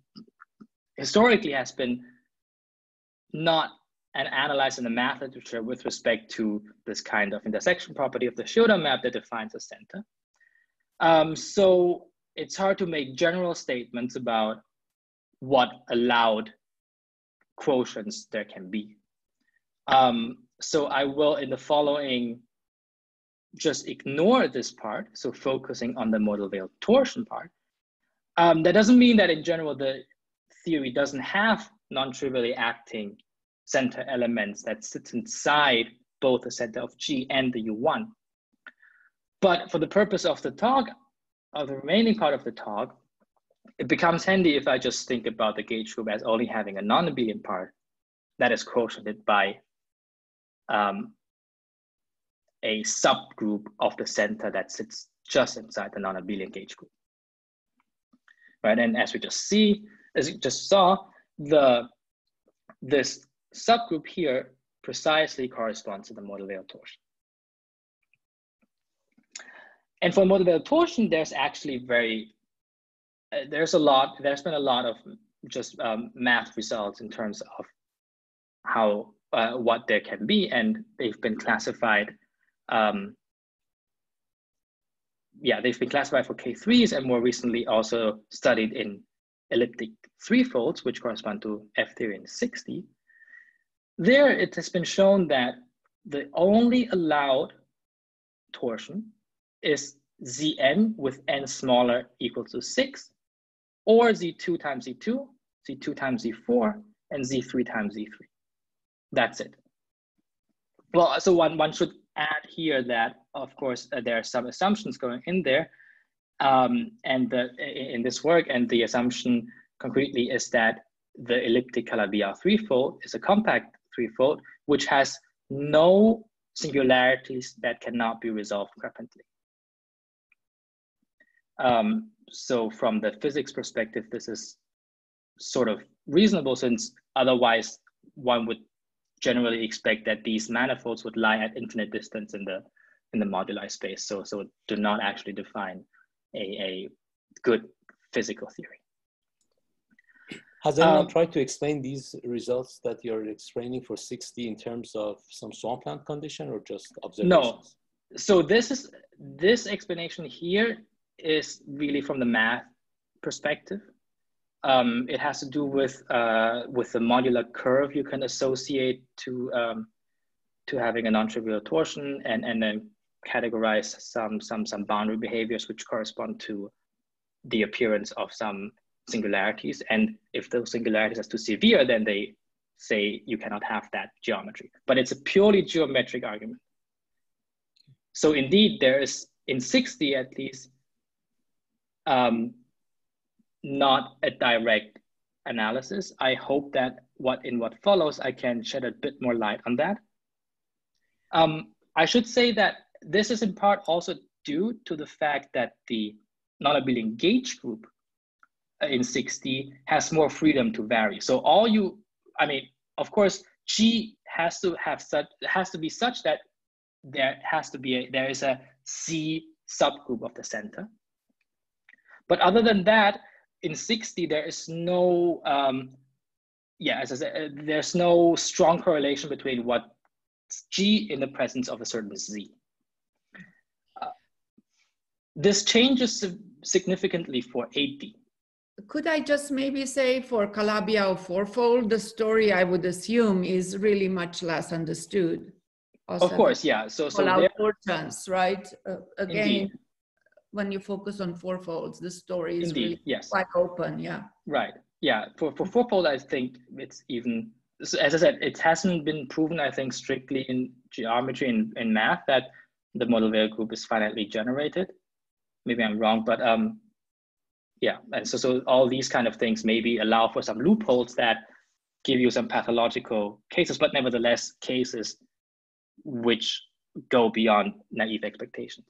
historically has been not and analyzed in the math literature with respect to this kind of intersection property of the Shioda map that defines a center. Um, so it's hard to make general statements about what allowed quotients there can be. Um, so I will, in the following, just ignore this part, so focusing on the Mordell-Weil torsion part. Um, that doesn't mean that in general the theory doesn't have non-trivially acting center elements that sit inside both the center of G and the U1. But for the purpose of the talk, of the remaining part of the talk, it becomes handy if I just think about the gauge group as only having a non-abelian part that is quotiented by um, a subgroup of the center that sits just inside the non-abelian gauge group. Right, and as we just see, as you just saw, the this subgroup here precisely corresponds to the Mordell-Weil torsion. And for Mordell-Weil torsion, there's actually very, uh, there's a lot, there's been a lot of just um, math results in terms of how, uh, what there can be, and they've been classified, um, yeah, they've been classified for K3s and more recently also studied in elliptic threefolds, which correspond to F theory in 6D. There, it has been shown that the only allowed torsion is Zn with n smaller equal to six, or Z2 times Z2, Z2 times Z4, and Z3 times Z3. That's it. Well, so one, one should add here that, of course, uh, there are some assumptions going in there um, and the, in this work, and the assumption concretely is that the elliptic Calabi-Yau threefold is a compact threefold, which has no singularities that cannot be resolved crepantly. Um, so from the physics perspective, this is sort of reasonable since otherwise one would generally expect that these manifolds would lie at infinite distance in the in the moduli space. So so do not actually define a, a good physical theory. Has anyone um, tried to explain these results that you're explaining for 6D in terms of some swampland condition or just observations? No. So this is this explanation here is really from the math perspective. Um, it has to do with uh, with the modular curve you can associate to um, to having a non-trivial torsion, and and then categorize some some some boundary behaviors which correspond to the appearance of some singularities. And if those singularities are too severe, then they say you cannot have that geometry. But it's a purely geometric argument. So indeed, there is in 6D at least um, not a direct analysis. I hope that what in what follows, I can shed a bit more light on that. Um, I should say that this is in part also due to the fact that the non-abelian gauge group in 6D has more freedom to vary. So all you, I mean, of course, G has to have such, has to be such that there has to be, a, there is a C subgroup of the center. But other than that, in 6D, there is no, um, yeah, as I said, uh, there's no strong correlation between what G in the presence of a certain Z. Uh, this changes significantly for 8D. Could I just maybe say for Calabi-Yau fourfold, the story I would assume is really much less understood. Also, of course, yeah. So, so there, chance, right? Uh, again, indeed. when you focus on fourfolds, the story is indeed, really yes. quite open, yeah. Right, yeah. For, for fourfold, I think it's even, as I said, it hasn't been proven, I think, strictly in geometry and in math that the Mordell-Weil group is finitely generated. Maybe I'm wrong, but um, yeah, and so, so all these kind of things maybe allow for some loopholes that give you some pathological cases, but nevertheless cases which go beyond naive expectations.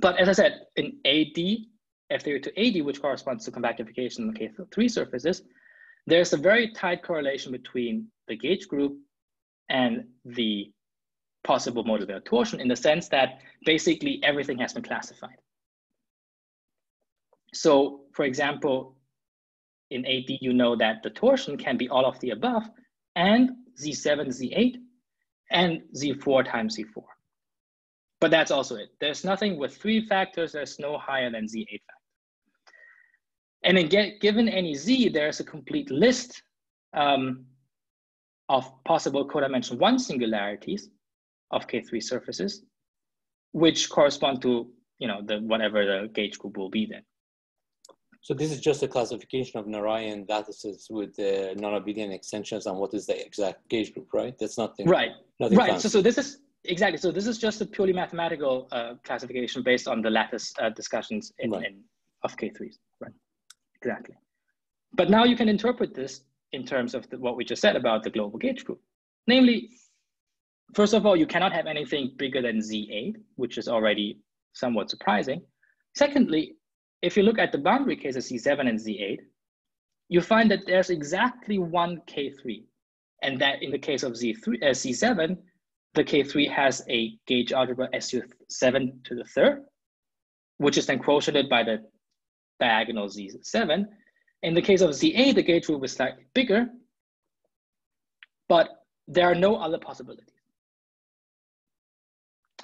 But as I said, in 8D, F0 to 8D, which corresponds to compactification on K3 surfaces, there's a very tight correlation between the gauge group and the possible Mordell-Weil torsion in the sense that basically everything has been classified. So for example, in 8D, you know that the torsion can be all of the above and Z7, Z8, and Z4 times Z4. But that's also it. There's nothing with three factors, that's no higher than Z8 factor. And then given any Z, there's a complete list um, of possible codimension one singularities of K3 surfaces, which correspond to you know the whatever the gauge group will be then. So this is just a classification of Narayan lattices with the non-abelian extensions on what is the exact gauge group, right? That's nothing. Right. Nothing right. So, so this is exactly. So this is just a purely mathematical uh, classification based on the lattice uh, discussions in, right. in of K3s. Right. Exactly. But now you can interpret this in terms of the, what we just said about the global gauge group. Namely, first of all, you cannot have anything bigger than Z8, which is already somewhat surprising. Secondly, if you look at the boundary cases Z7 and Z8, you find that there's exactly one K3. And that in the case of Z3, uh, Z7, the K3 has a gauge algebra SU7 to the third, which is then quotiented by the diagonal Z7. In the case of Z8, the gauge group is slightly bigger, but there are no other possibilities.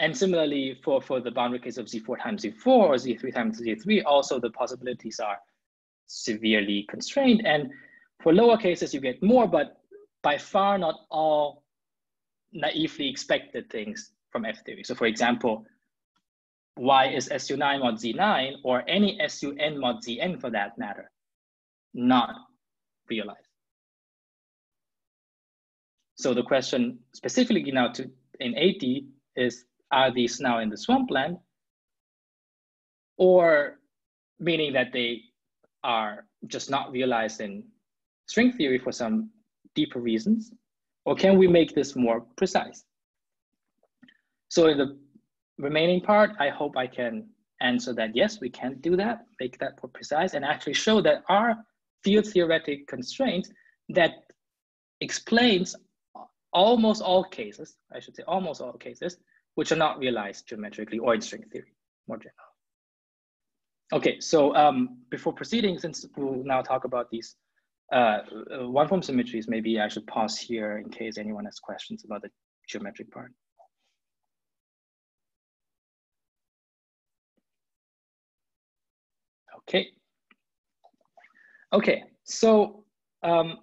And similarly, for, for the boundary case of Z4 times Z4 or Z3 times Z3, also the possibilities are severely constrained. And for lower cases, you get more, but by far not all naively expected things from F theory. So for example, why is SU9 mod Z9 or any SUN mod ZN for that matter not realized? So the question specifically now to in 8D is are these now in the swampland? Or meaning that they are just not realized in string theory for some deeper reasons? Or can we make this more precise? So in the remaining part, I hope I can answer that yes, we can do that, make that more precise, and actually show that our field theoretic constraints that explains almost all cases, I should say almost all cases, which are not realized geometrically or in string theory more general. Okay, so um, before proceeding, since we'll now talk about these uh, uh, one form symmetries, maybe I should pause here in case anyone has questions about the geometric part. Okay. Okay, so um,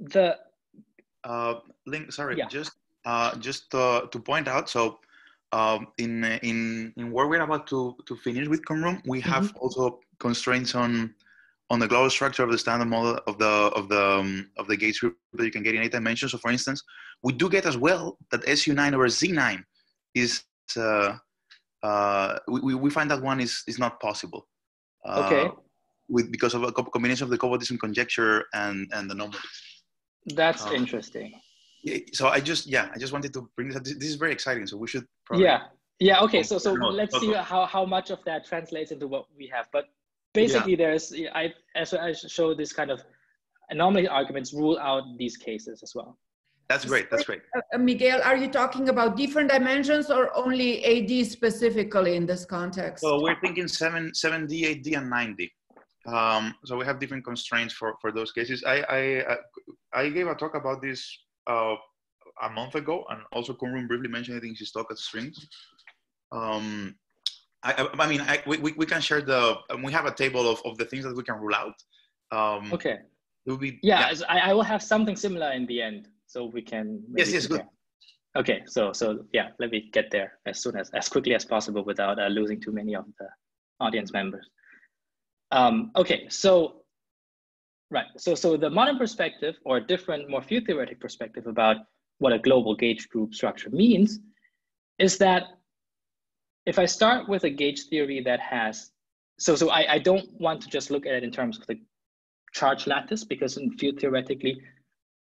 the uh, Ling. Sorry, yeah. just uh, just uh, to point out, so um, in in in where we're about to to finish with Cumrun, we mm-hmm. have mm -hmm. also constraints on on the global structure of the standard model of the of the um, of the gauge group that you can get in eight dimensions. So, for instance, we do get as well that SU9 over Z9 is uh, uh, we we find that one is is not possible. Uh, okay. With because of a combination of the cobordism conjecture and and the normal. That's um, interesting so I just yeah I just wanted to bring this. Up. This is very exciting. So we should. yeah. Yeah. Okay. So so let's see how how much of that translates into what we have. But basically, yeah. there's I as I show this kind of anomaly arguments rule out these cases as well. That's great. That's great. Uh, Miguel, are you talking about different dimensions or only 8D specifically in this context? So we're thinking seven, 7D, 8D, and 9D. Um, so we have different constraints for, for those cases. I, I, I gave a talk about this uh, a month ago, and also Cumrun briefly mentioned it in his talk at Strings. Um, I, I mean, I, we, we can share the, we have a table of, of the things that we can rule out. Um, okay. It would be, yeah, yeah. I, I will have something similar in the end. So we can. Yes, yes, good. Okay, so so yeah, let me get there as soon as as quickly as possible without uh, losing too many of the audience members. Um, okay, so right, so so the modern perspective or a different, more field theoretic perspective about what a global gauge group structure means is that if I start with a gauge theory that has, so so I, I don't want to just look at it in terms of the charge lattice because in field theoretically,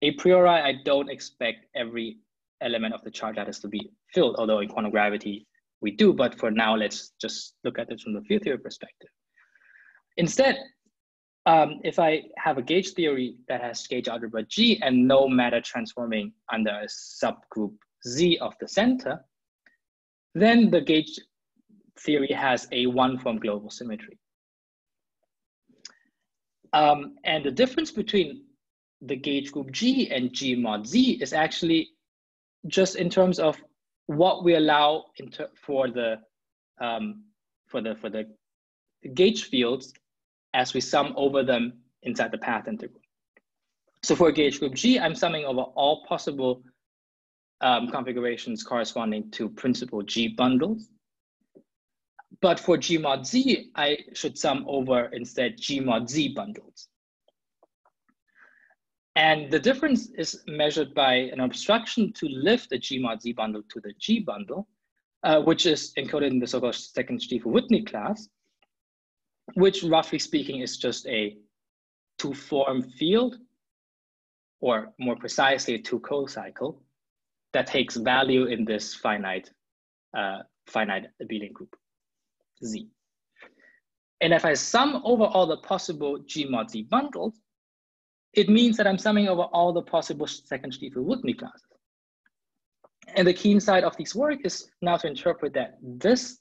a priori I don't expect every element of the charge lattice to be filled, although in quantum gravity we do, but for now let's just look at it from the field theory perspective. Instead, um, if I have a gauge theory that has gauge algebra G and no matter transforming under a subgroup Z of the center, then the gauge theory has a one-form global symmetry. Um, and the difference between the gauge group G and G mod Z is actually just in terms of what we allow for the um, for the for the gauge fields as we sum over them inside the path integral. So for gauge group G, I'm summing over all possible um, configurations corresponding to principal G bundles. But for G mod Z, I should sum over instead G mod Z bundles. And the difference is measured by an obstruction to lift the G mod Z bundle to the G bundle, uh, which is encoded in the so-called second Stiefel-Whitney class, which roughly speaking is just a two-form field, or more precisely, a two co-cycle that takes value in this finite, uh, finite abelian group, Z. And if I sum over all the possible G mod Z bundles, it means that I'm summing over all the possible second Stiefel-Whitney classes. And the key insight of this work is now to interpret that this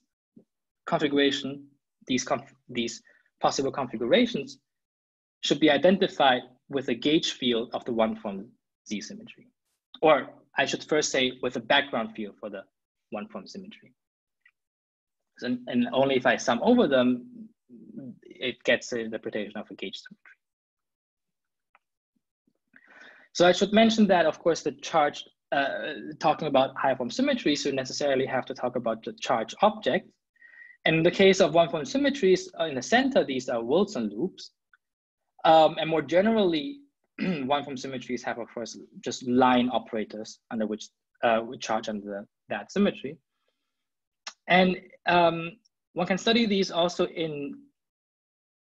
configuration, these, these possible configurations, should be identified with a gauge field of the one-form Z symmetry. Or I should first say with a background field for the one-form symmetry. And, and only if I sum over them, it gets the interpretation of a gauge symmetry. So I should mention that, of course, the charge, uh, talking about high form symmetries, you necessarily have to talk about the charge object. And in the case of one form symmetries, uh, in the center, these are Wilson loops. Um, and more generally, <clears throat> one form symmetries have, of course, just line operators under which uh, we charge under that symmetry. And um, one can study these also in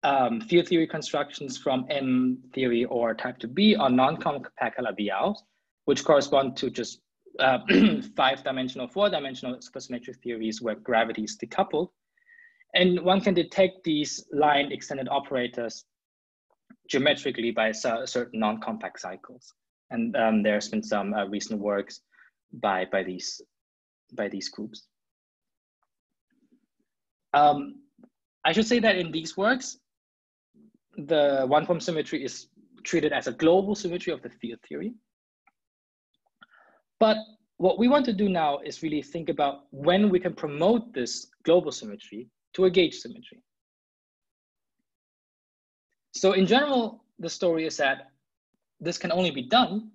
um, field theory constructions from M theory or type 2B are non-compact LRBLs, which correspond to just uh, <clears throat> five-dimensional, four-dimensional supersymmetric theories where gravity is decoupled. And one can detect these line extended operators geometrically by certain non-compact cycles. And um, there's been some uh, recent works by, by, these, by these groups. Um, I should say that in these works, the one form symmetry is treated as a global symmetry of the field theory. But what we want to do now is really think about when we can promote this global symmetry to a gauge symmetry. So in general, the story is that this can only be done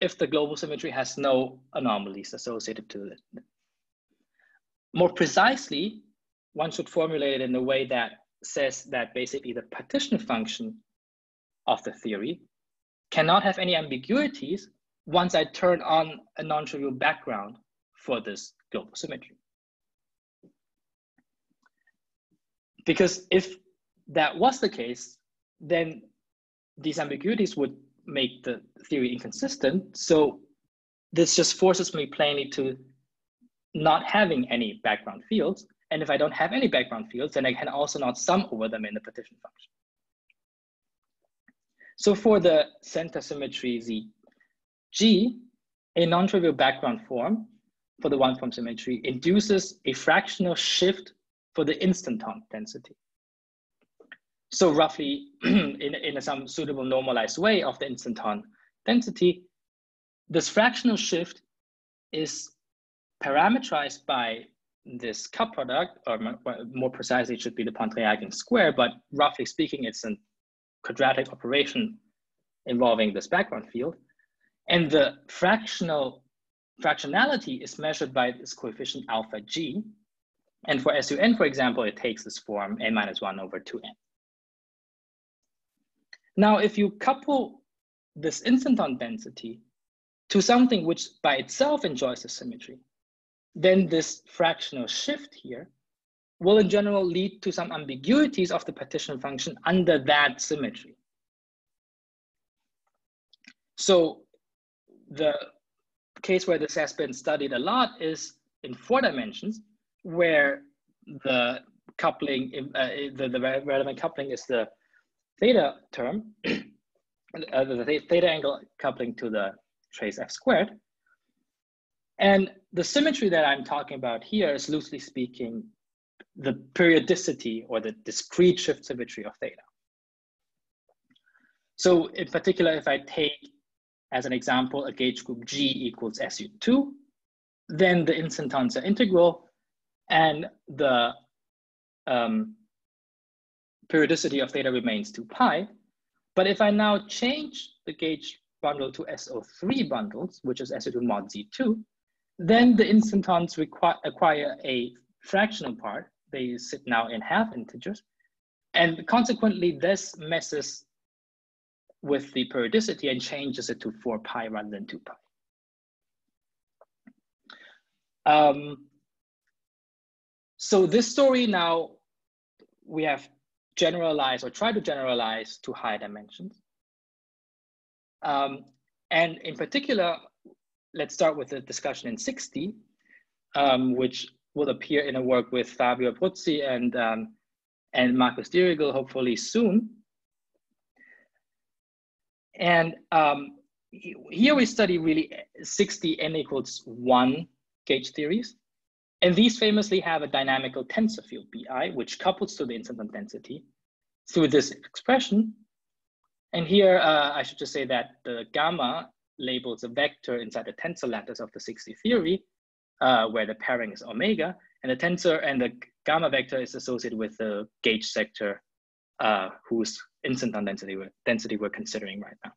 if the global symmetry has no anomalies associated to it. More precisely, one should formulate it in a way that says that basically the partition function of the theory cannot have any ambiguities once I turn on a non-trivial background for this global symmetry. Because if that was the case, then these ambiguities would make the theory inconsistent. So this just forces me plainly to not having any background fields and if I don't have any background fields, then I can also not sum over them in the partition function. So for the center symmetry Z, G, a non-trivial background form for the one-form symmetry induces a fractional shift for the instanton density. So roughly <clears throat> in, in some suitable normalized way of the instanton density, this fractional shift is parameterized by this cup product, or more precisely, it should be the Pontryagin square, but roughly speaking, it's a quadratic operation involving this background field. And the fractional fractionality is measured by this coefficient alpha g. And for SUN, for example, it takes this form n minus 1 over 2n. Now, if you couple this instanton density to something which by itself enjoys the symmetry, then this fractional shift here will in general lead to some ambiguities of the partition function under that symmetry. So the case where this has been studied a lot is in four dimensions, where the coupling, uh, the, the relevant coupling is the theta term, <clears throat> uh, the theta angle coupling to the trace f squared. And the symmetry that I'm talking about here is loosely speaking the periodicity or the discrete shift symmetry of theta. So in particular, if I take as an example a gauge group G equals SU2, then the instantons are integral and the um, periodicity of theta remains 2 pi. But if I now change the gauge bundle to SO3 bundles, which is SO2 mod Z2, then the instantons acquire a fractional part. They sit now in half integers. And consequently, this messes with the periodicity and changes it to 4 pi rather than 2 pi. Um, so this story now, we have generalized or tried to generalize to higher dimensions. Um, and in particular, let's start with the discussion in 6D, um, which will appear in a work with Fabio Apruzzi and, um, and Markus Dierigl hopefully soon. And um, here we study really 6D n equals one gauge theories. And these famously have a dynamical tensor field BI, which couples to the instanton density through this expression. And here uh, I should just say that the gamma labels a vector inside the tensor lattice of the 6D theory, uh, where the pairing is omega, and the tensor and the gamma vector is associated with the gauge sector uh, whose instanton density, density we're considering right now.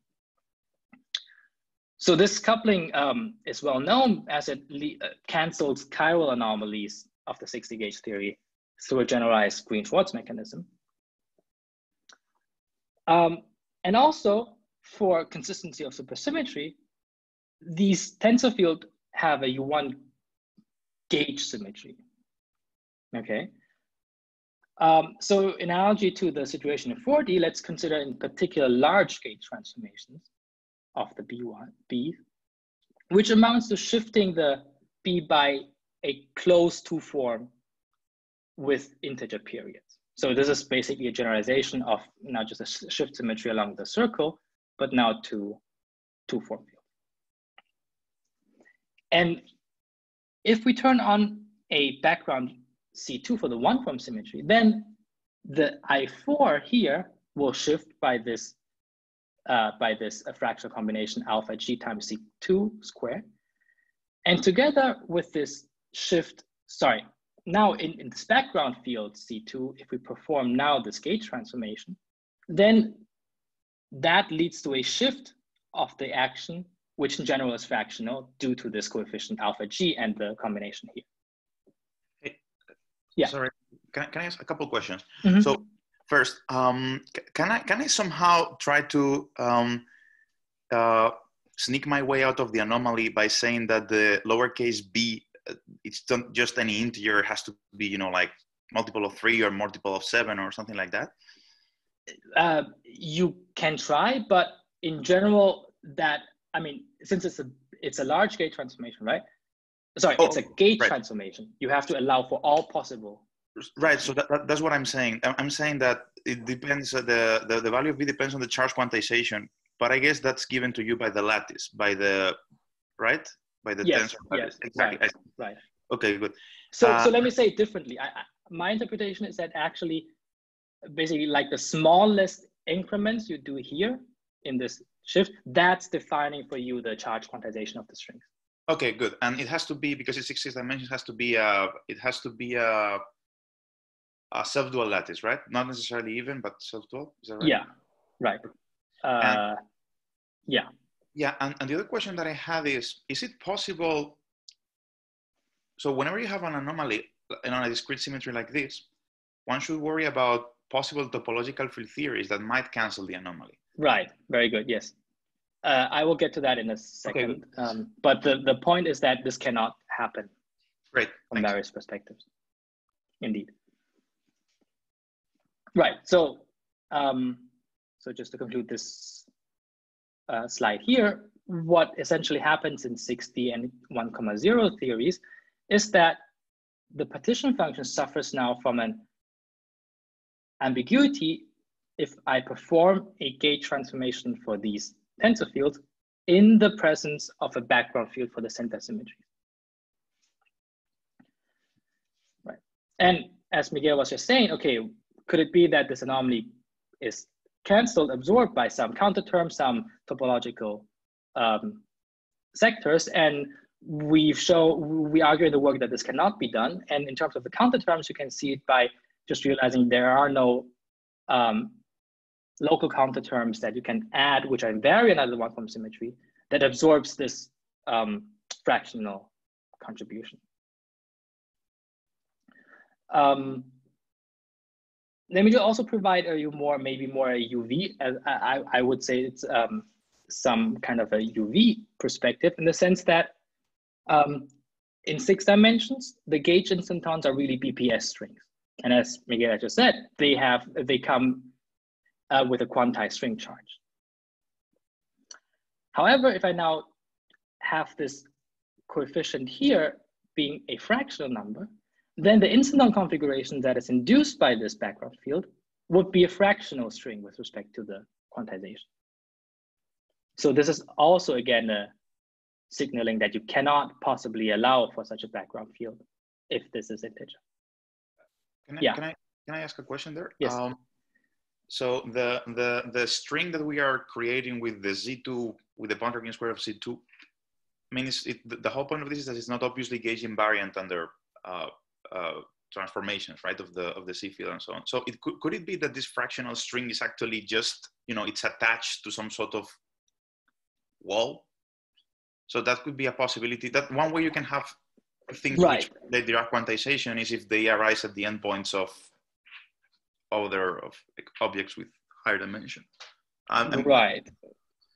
So this coupling um, is well known as it uh, cancels chiral anomalies of the 6D gauge theory through a generalized Green-Schwarz mechanism. Um, and also for consistency of supersymmetry, these tensor field have a U1 gauge symmetry, okay? Um, so analogy to the situation in 4D, let's consider in particular large gauge transformations of the B1, B, which amounts to shifting the B by a closed two form with integer periods. So this is basically a generalization of not just a shift symmetry along the circle, but now to two form field. And if we turn on a background C2 for the one form symmetry, then the I4 here will shift by this uh, by this fractional combination alpha g times C2 squared. And together with this shift, sorry, now in, in this background field C2, if we perform now this gauge transformation, then that leads to a shift of the action, which in general is fractional due to this coefficient alpha g and the combination here. Hey, yeah. Sorry, can, can I ask a couple of questions? Mm -hmm. So first, um, can I can I somehow try to um, uh, sneak my way out of the anomaly by saying that the lowercase b, uh, it's not just any integer, it has to be you know like multiple of three or multiple of seven or something like that? Uh, you can try, but in general, that I mean, since it's a it's a large gauge transformation, right? Sorry, oh, it's a gauge right. transformation. You have to allow for all possible Right. So that, that, that's what I'm saying. I'm saying that it depends. Uh, the, the the value of b depends on the charge quantization, but I guess that's given to you by the lattice, by the right, by the yes, tensor. Yes. Exactly. Right. right. Okay. Good. So uh, so let me say it differently. I, I, my interpretation is that actually, basically, like the smallest increments you do here in this shift, that's defining for you the charge quantization of the strings. Okay, good. And it has to be because it's six dimensions. Has to be a. It has to be a. A self-dual lattice, right? Not necessarily even, but self-dual. Is that right? Yeah, right. Uh, yeah. Yeah, and, and the other question that I had is: Is it possible? So whenever you have an anomaly in a discrete symmetry like this, one should worry about possible topological field theories that might cancel the anomaly. Right. Very good. Yes. Uh, I will get to that in a second. Okay. Um, but the, the point is that this cannot happen. Great. From Thanks. various perspectives. Indeed. Right. So, um, so just to conclude this uh, slide here, what essentially happens in 6D and 1, comma 0 theories is that the partition function suffers now from an ambiguity if I perform a gauge transformation for these tensor fields in the presence of a background field for the center symmetry. Right. And as Miguel was just saying, okay, could it be that this anomaly is canceled, absorbed by some counter term, some topological um, sectors? And we've shown, we argue in the work that this cannot be done. And in terms of the counter terms, you can see it by just realizing there are no um, local counter terms that you can add, which are invariant under the one form symmetry, that absorbs this um, fractional contribution. Um, let me also provide you more, maybe more a UV. As I, I would say it's um, some kind of a UV perspective in the sense that um, in six dimensions, the gauge instantons are really BPS strings. And as Miguel just said, they have they come uh, with a quantized string charge. However, if I now have this coefficient here being a fractional number, then the instanton configuration that is induced by this background field would be a fractional string with respect to the quantization. So this is also, again, a signaling that you cannot possibly allow for such a background field if this is integer. Can I, yeah. can I, can I ask a question there? Yes. Um, so the, the, the string that we are creating with the Z2, with the boundary square of Z2, I mean, it, the whole point of this is that it's not obviously gauge invariant under uh, transformations, right, of the of the Z field and so on. So it could, could it be that this fractional string is actually just, you know, it's attached to some sort of wall? So that could be a possibility. That one way you can have things right. which the Dirac quantization is if they arise at the endpoints of other of objects with higher dimension. Um, right,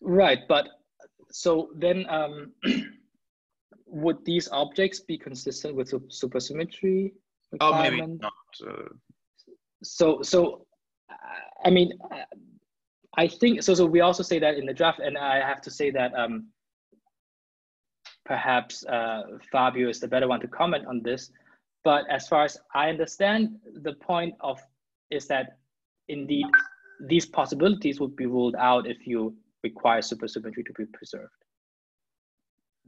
right. But so then, um, <clears throat> would these objects be consistent with supersymmetry? Oh, maybe not. Uh... So, so I mean, I think so. So we also say that in the draft, and I have to say that um, perhaps uh, Fabio is the better one to comment on this. But as far as I understand, the point of is that indeed these possibilities would be ruled out if you require supersymmetry to be preserved.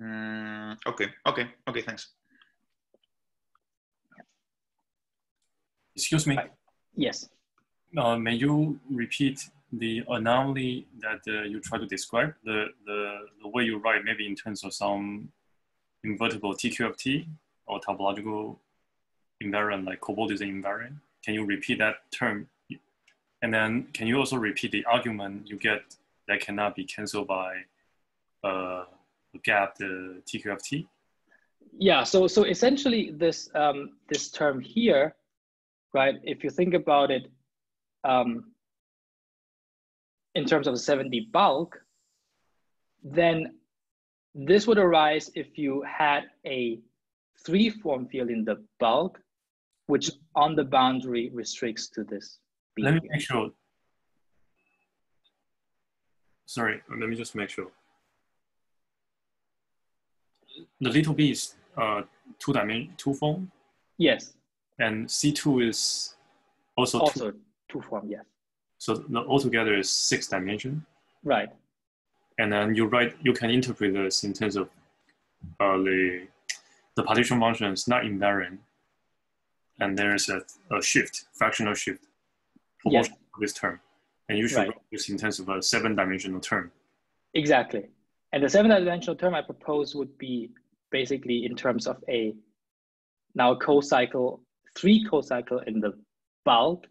Mm, okay, okay, okay, thanks. Excuse me. Right. Yes. Uh, may you repeat the anomaly that uh, you try to describe, the, the, the way you write, maybe in terms of some invertible TQFT or topological invariant like cobordism invariant? Can you repeat that term? And then can you also repeat the argument you get that cannot be canceled by uh, a gap, the TQFT? Yeah, so so essentially this um, this term here, right? If you think about it, um, in terms of the 7D bulk, then this would arise if you had a three form field in the bulk which on the boundary restricts to this. Let me make sure. Sorry, let me just make sure. The little b is uh, two dimension, two form. Yes. And C2 is also also two, two form. Yes. So the altogether is six dimension. Right. And then you write, you can interpret this in terms of uh, the the partition function is not invariant and there's a, a shift, fractional shift, proportional to this term. And you should right. write this in terms of a seven dimensional term. Exactly. And the seven dimensional term I propose would be basically in terms of a now co-cycle, three co-cycle in the bulk,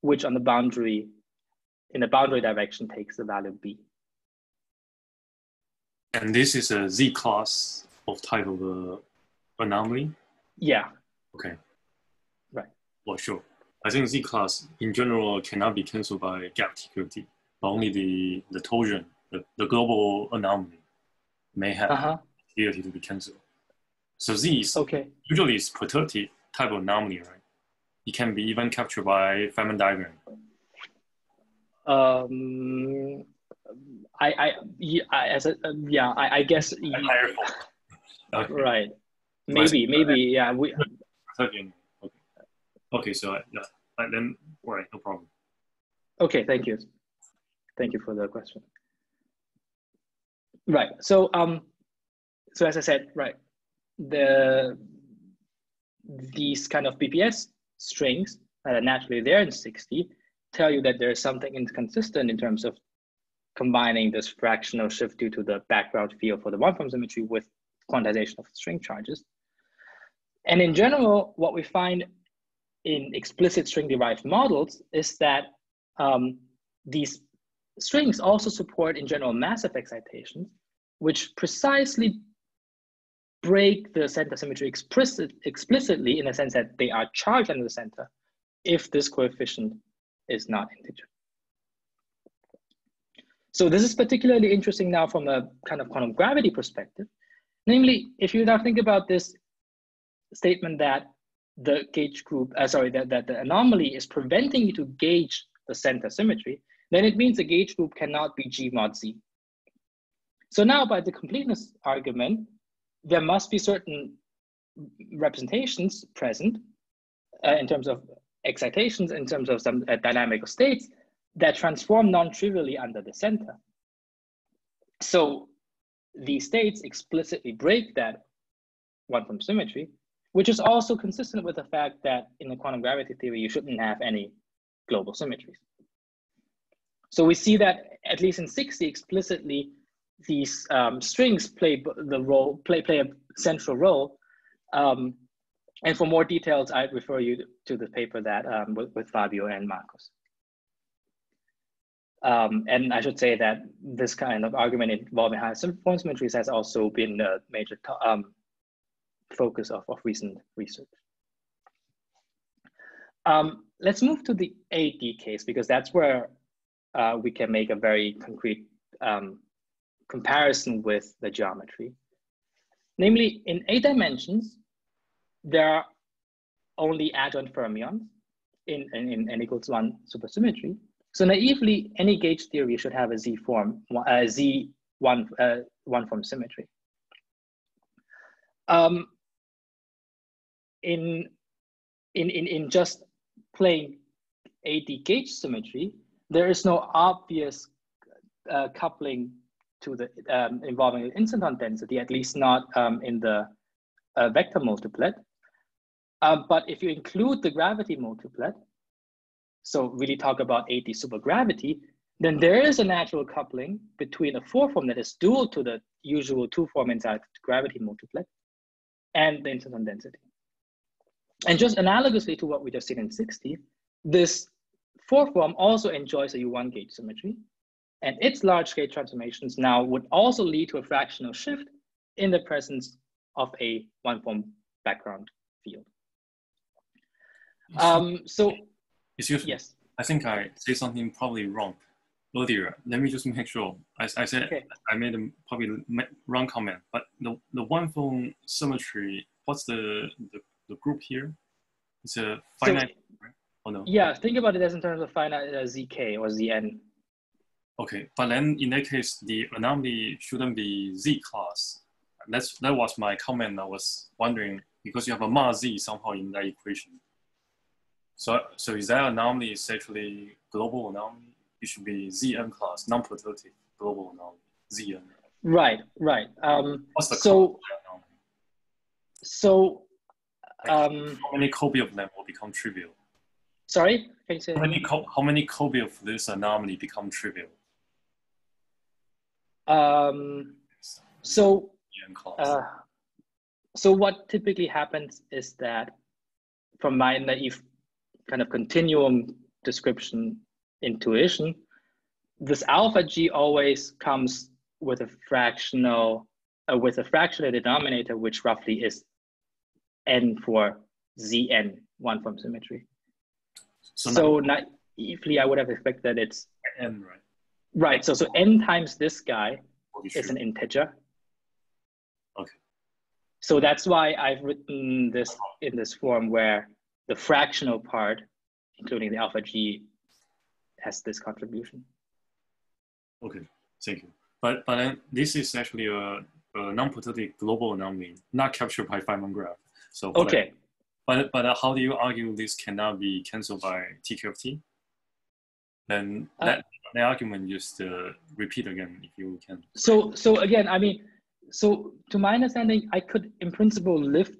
which on the boundary, in the boundary direction takes the value B. And this is a Z class of type of uh, anomaly? Yeah. Okay. Right. Well, sure. I think Z class in general cannot be cancelled by gap TQT, but only the, the torsion, the, the global anomaly may have Uh-huh. ability to be cancelled. So these Okay. usually is perturbative type of anomaly, right? It can be even captured by Feynman diagram. Um, I, I, yeah, I as a, yeah, I, I guess, y- Higher form. Okay. right. Maybe, maybe, yeah, we, <laughs> Okay. Okay, so uh, yeah, uh, then all right, no problem. Okay, thank you. Thank you for the question. Right. So um so as I said, right, the these kind of BPS strings that are naturally there in 6D tell you that there is something inconsistent in terms of combining this fractional shift due to the background field for the one form symmetry with quantization of string charges. And in general, what we find in explicit string derived models is that um, these strings also support in general massive excitations, which precisely break the center symmetry explicit, explicitly in the sense that they are charged under the center if this coefficient is not integer. So this is particularly interesting now from a kind of quantum gravity perspective. Namely, if you now think about this statement that the gauge group, uh, sorry, that, that the anomaly is preventing you to gauge the center symmetry, then it means the gauge group cannot be G mod Z. So now by the completeness argument, there must be certain representations present uh, in terms of excitations, in terms of some uh, dynamical states that transform non-trivially under the center. So these states explicitly break that one from symmetry, which is also consistent with the fact that in the quantum gravity theory, you shouldn't have any global symmetries. So we see that at least in 6D explicitly, these um, strings play the role, play, play a central role. Um, and for more details, I refer you to the paper that um, with, with Fabio and Markus. Um, and I should say that this kind of argument involving high form symmetries has also been a major um, focus of, of recent research. Um, let's move to the 8D case because that's where uh, we can make a very concrete um, comparison with the geometry. Namely, in eight dimensions, there are only adjoint fermions in, in, in n equals one supersymmetry. So naively, any gauge theory should have a Z form, a Z one, uh, one form symmetry. Um, in, in, in, in just plain 8D gauge symmetry, there is no obvious uh, coupling to the um, involving the instanton density, at least not um, in the uh, vector multiplet. Uh, but if you include the gravity multiplet, so really talk about 8D supergravity, then there is a natural coupling between a four form that is dual to the usual two form inside gravity multiplet and the instanton density. And just analogously to what we just seen in 60, this four form also enjoys a U1 gauge symmetry, and its large scale transformations now would also lead to a fractional shift in the presence of a one form background field. Um, so, yes. I think I say something probably wrong earlier. Let me just make sure. I, I said Okay. I made a probably wrong comment, but the, the one phone symmetry, what's the, the, the group here? It's a finite, right? Oh no. Yeah, think about it as in terms of finite uh, zk or zn. Okay, but then in that case, the anomaly shouldn't be Z class. That's that was my comment. I was wondering because you have a mod Z somehow in that equation. So so is that anomaly is actually global anomaly? It should be Zn class, non-perturbative global anomaly. Zn. Right, right. Um, What's the So- code of that anomaly? so, um, How many Kobe of them will become trivial? sorry, can you say? How many how many Kobe of this anomaly become trivial? Um, so, uh, so what typically happens is that from my naive kind of continuum description intuition, this alpha g always comes with a fractional, uh, with a fractional denominator, which roughly is n for zn, one form symmetry. So, so naively, I would have expected that it's n, right? Right. So so n times this guy is an integer. Okay. So that's why I've written this in this form where the fractional part, including the alpha g, has this contribution. Okay, thank you. But but this is actually a, a non-positive global anomaly, not captured by Feynman graph. So okay. But but how do you argue this cannot be cancelled by TQFT? Then uh, that the argument just uh, repeat again if you can. So so again, I mean, so to my understanding, I could in principle lift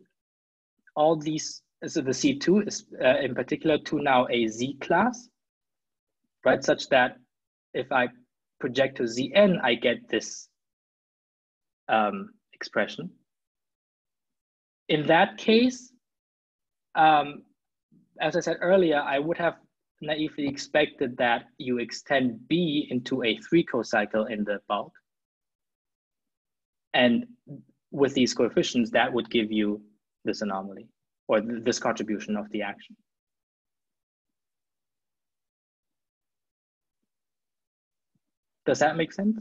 all these. So the C2 is uh, in particular to now a Z class, right? Such that if I project to Zn, I get this um, expression. In that case, um, as I said earlier, I would have naively expected that you extend B into a three co-cycle in the bulk. And with these coefficients, that would give you this anomaly or this contribution of the action. Does that make sense?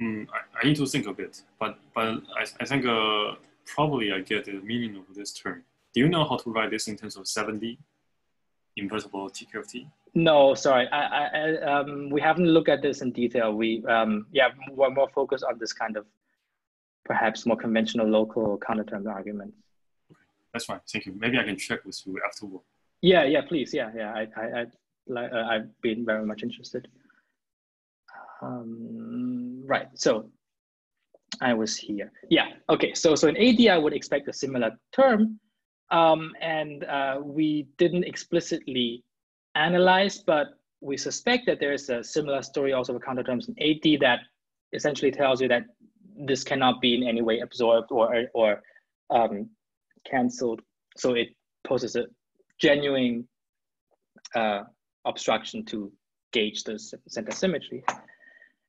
Mm, I, I, need to think a bit, but but I, I think uh, probably I get the meaning of this term. Do you know how to write this in terms of 7D? Invertible TQFT? No, sorry. I, I, um, we haven't looked at this in detail. We, um, yeah, we're more focused on this kind of perhaps more conventional local counterterm arguments. Okay, that's fine. Thank you. Maybe I can check with you afterward. Yeah, yeah, please. Yeah, yeah. I, I, I, uh, I've been very much interested. Um, right. So I was here. Yeah. Okay. So, so in 8D, I would expect a similar term um, and uh, we didn't explicitly analyze, but we suspect that there is a similar story also for counterterms in 8D that essentially tells you that this cannot be in any way absorbed or, or um, canceled. So it poses a genuine uh, obstruction to gauge the center symmetry.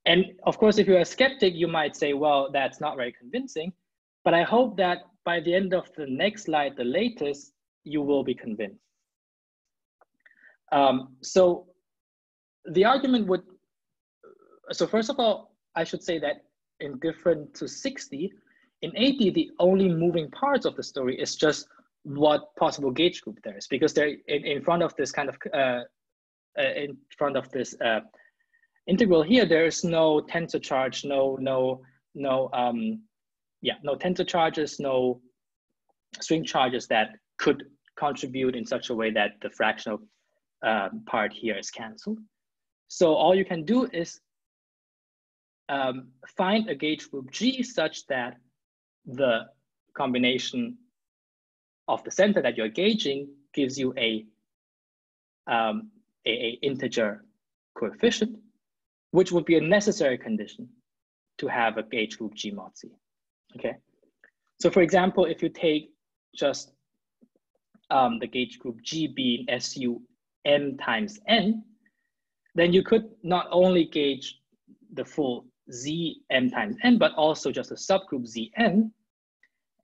And of course, if you're a skeptic, you might say, well, that's not very convincing. But I hope that by the end of the next slide, the latest, you will be convinced. Um, so the argument would, so first of all, I should say that in different to 6D, in 8D, the only moving parts of the story is just what possible gauge group there is, because they're in, in front of this kind of, uh, uh, in front of this uh, integral here, there is no tensor charge, no, no, no um, yeah, no tensor charges, no string charges that could contribute in such a way that the fractional um, part here is canceled. So all you can do is um, find a gauge group G such that the combination of the center that you're gauging gives you a, um, a, a integer coefficient, which would be a necessary condition to have a gauge group G mod C. Okay, so for example, if you take just um, the gauge group G being SU m times n, then you could not only gauge the full Z m times n, but also just a subgroup Zn.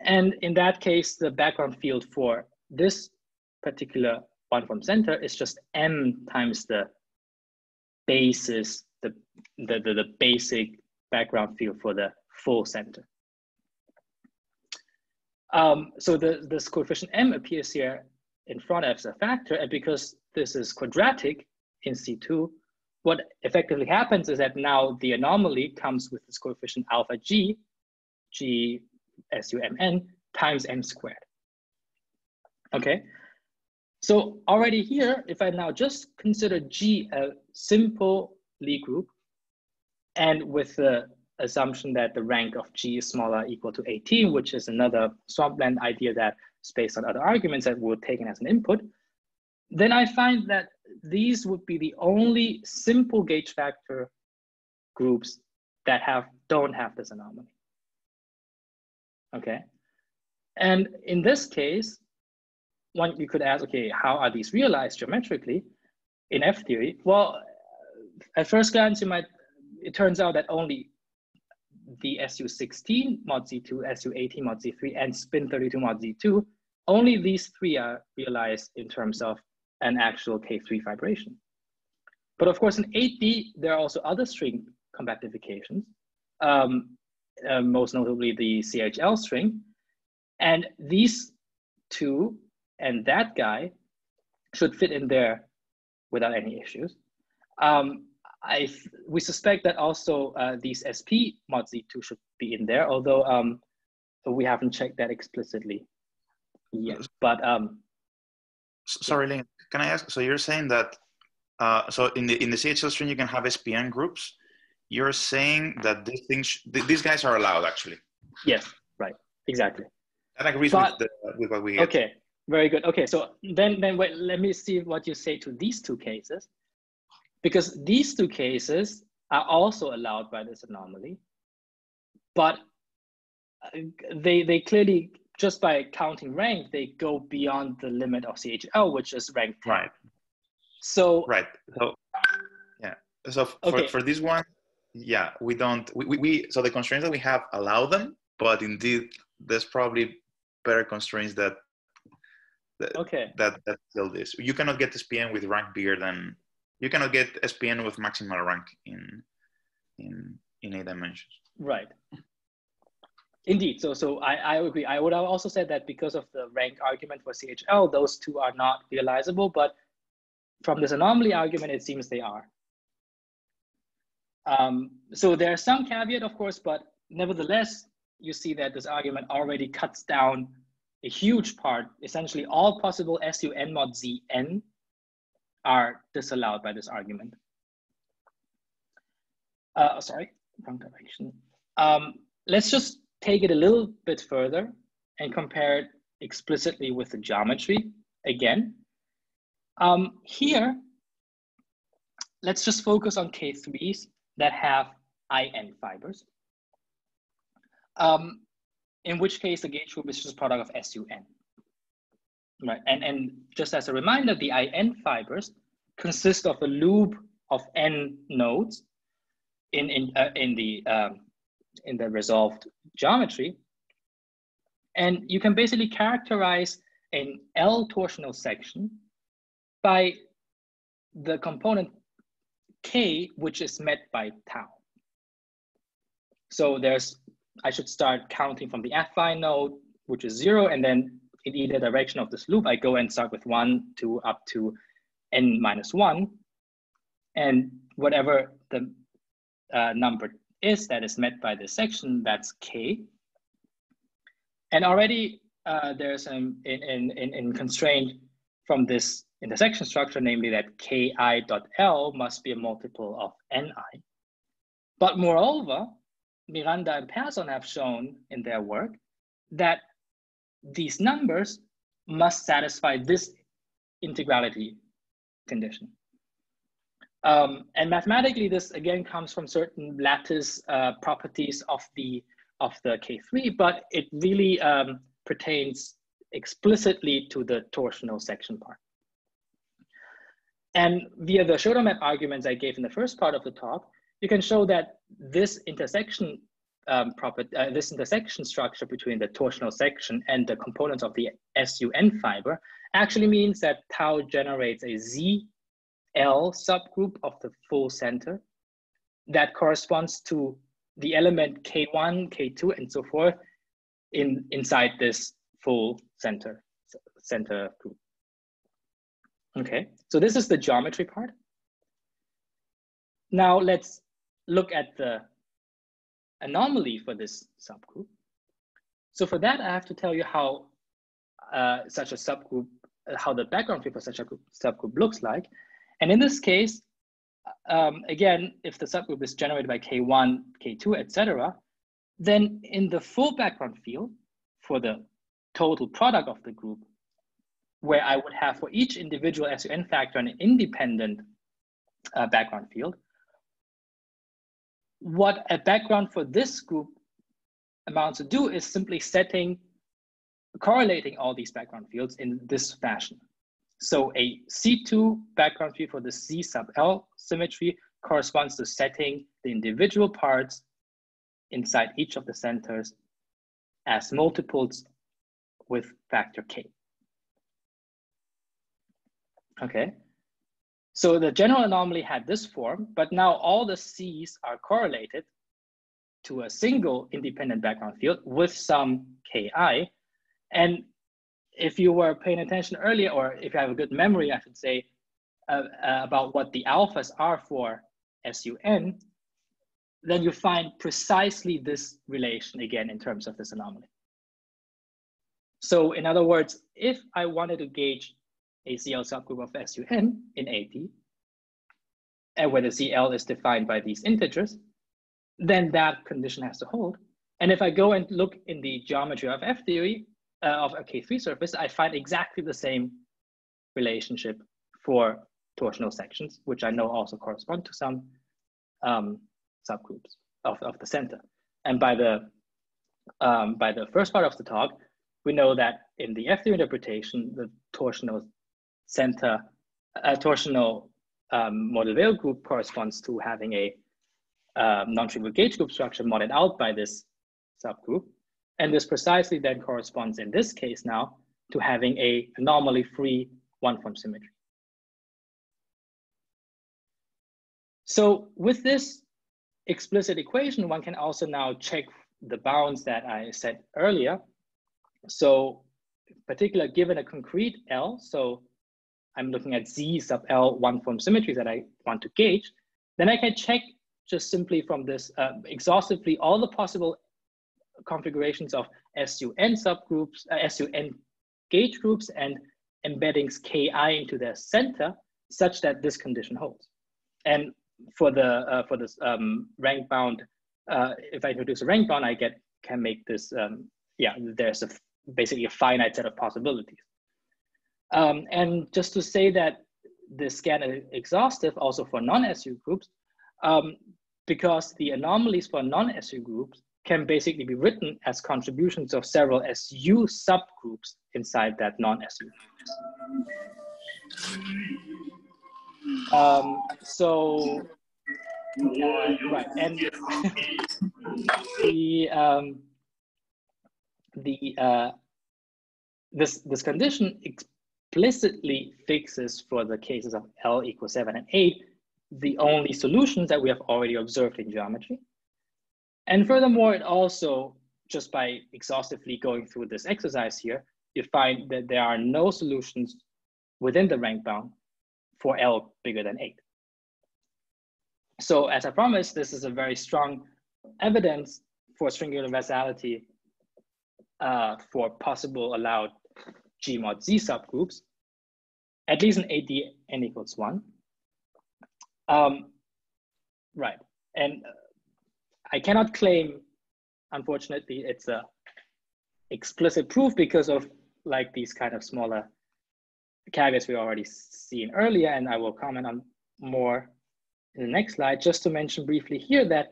And in that case, the background field for this particular one form center is just m times the basis, the, the, the, the basic background field for the full center. Um, so the, this coefficient m appears here in front as a factor, and because this is quadratic in C2, what effectively happens is that now the anomaly comes with this coefficient alpha g, g sumn, times m squared. Okay, so already here, if I now just consider g a simple Lie group, and with the assumption that the rank of G is smaller equal to 18, which is another swampland idea that is based on other arguments that were taken as an input, then I find that these would be the only simple gauge factor groups that have don't have this anomaly. Okay. And in this case, one you could ask, okay, how are these realized geometrically in F theory? Well, at first glance, you might, it turns out that only the SU16 mod Z2, SU18 mod Z3, and spin 32 mod Z2, only these three are realized in terms of an actual K3 fibration. But of course, in 8D, there are also other string compactifications, um, uh, most notably the CHL string. And these two and that guy should fit in there without any issues. Um, I we suspect that also uh, these SP mod Z2 should be in there, although um, we haven't checked that explicitly yet. But um, sorry, Lin, can I ask? So you're saying that uh, so in the in the CHL string you can have SPN groups. You're saying that these things these guys are allowed actually. Yes, right, exactly. That agrees but, with, the, with what we get. Okay, very good. Okay, so then then wait, let me see what you say to these two cases, because these two cases are also allowed by this anomaly, but uh, they they clearly just by counting rank they go beyond the limit of CHL, which is rank 10. Right. So right. So yeah. So for, okay. for this one, yeah, we don't we, we, we so the constraints that we have allow them, but indeed there's probably better constraints that that okay. that that still this. You cannot get SPN with rank bigger than you cannot get SPN with maximal rank in in in eight dimensions. Right. Indeed. So so I, I agree. I would have also said that because of the rank argument for CHL, those two are not realizable, but from this anomaly argument, it seems they are. Um, so there's some caveat, of course, but nevertheless, you see that this argument already cuts down a huge part, essentially all possible SUN mod ZN are disallowed by this argument. Uh, sorry, wrong direction. Um, let's just take it a little bit further and compare it explicitly with the geometry again. Um, here, let's just focus on K3s that have IN fibers. Um, in which case the gauge group is just a product of SUN. Right, and, and just as a reminder, the IN fibers consist of a loop of N nodes in, in, uh, in, the, um, in the resolved geometry. And you can basically characterize an L torsional section by the component K, which is met by tau. So there's I should start counting from the fi node, which is zero, and then in either direction of this loop, I go and start with one, two, up to n minus one. And whatever the uh, number is that is met by this section, that's k. And already uh, there's an in, in, in constraint from this intersection structure, namely that ki dot L must be a multiple of ni. But moreover, Miranda and Persson have shown in their work that these numbers must satisfy this integrality condition. Um, and mathematically, this again comes from certain lattice uh, properties of the of the K3, but it really um, pertains explicitly to the torsional section part. And via the Shioda map arguments I gave in the first part of the talk, you can show that this intersection um, property, uh, this intersection structure between the torsional section and the components of the SUN fiber actually means that tau generates a ZL subgroup of the full center that corresponds to the element K1, K2, and so forth in inside this full center center group. Okay, so this is the geometry part. Now let's look at the anomaly for this subgroup. So for that, I have to tell you how uh, such a subgroup, how the background field for such a group, subgroup looks like. And in this case, um, again, if the subgroup is generated by K1, K2, etc., then in the full background field for the total product of the group, where I would have for each individual SUN factor an independent uh, background field, what a background for this group amounts to do is simply setting, correlating all these background fields in this fashion. So a C2 background field for the C sub L symmetry corresponds to setting the individual parts inside each of the centers as multiples with factor K. Okay, so the general anomaly had this form, but now all the C's are correlated to a single independent background field with some Ki. And if you were paying attention earlier, or if you have a good memory, I should say, uh, uh, about what the alphas are for SUN, then you find precisely this relation again in terms of this anomaly. So in other words, if I wanted to gauge a CL subgroup of SUN in 8D, and where the CL is defined by these integers, then that condition has to hold. And if I go and look in the geometry of F theory uh, of a K3 surface, I find exactly the same relationship for torsional sections, which I know also correspond to some um, subgroups of, of the center. And by the, um, by the first part of the talk, we know that in the F theory interpretation, the torsional center, a torsional um, Mordell-Weil group corresponds to having a uh, non-trivial gauge group structure modded out by this subgroup. And this precisely then corresponds in this case now to having a anomaly free one form symmetry. So with this explicit equation, one can also now check the bounds that I said earlier. So particular given a concrete L, so I'm looking at Z sub L one form symmetry that I want to gauge, then I can check just simply from this uh, exhaustively all the possible configurations of SUN subgroups, uh, SUN gauge groups and embeddings Ki into their center such that this condition holds. And for the uh, for this um, rank bound, uh, if I introduce a rank bound, I get can make this um, yeah. There's a basically a finite set of possibilities. Um, and just to say that the scan is exhaustive also for non-SU groups, um, because the anomalies for non-SU groups can basically be written as contributions of several SU subgroups inside that non-SU. Um, so, uh, right, and <laughs> the um, the uh, this this condition explicitly fixes for the cases of L equals seven and eight the only solutions that we have already observed in geometry. And furthermore, it also, just by exhaustively going through this exercise here, you find that there are no solutions within the rank bound for L bigger than eight. So as I promised, this is a very strong evidence for string universality uh, for possible allowed G mod Z subgroups, at least in 8D n equals one. Um, right, and uh, I cannot claim, unfortunately, it's a explicit proof because of like these kind of smaller caveats we already seen earlier, and I will comment on more in the next slide, just to mention briefly here that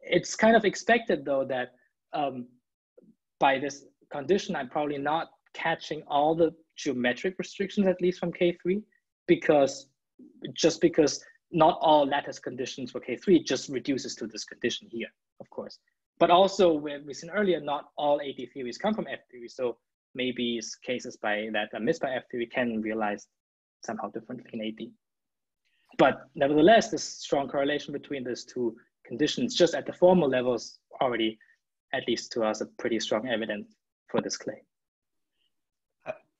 it's kind of expected though that um, by this condition, I'm probably not catching all the geometric restrictions, at least from K3, because just because not all lattice conditions for K3 just reduces to this condition here, of course. But also, we've seen earlier, not all 8D theories come from F theory. So maybe cases by that are missed by F theory can realize somehow differently in 8D. But nevertheless, this strong correlation between these two conditions, just at the formal levels, already, at least to us, a pretty strong evidence for this claim.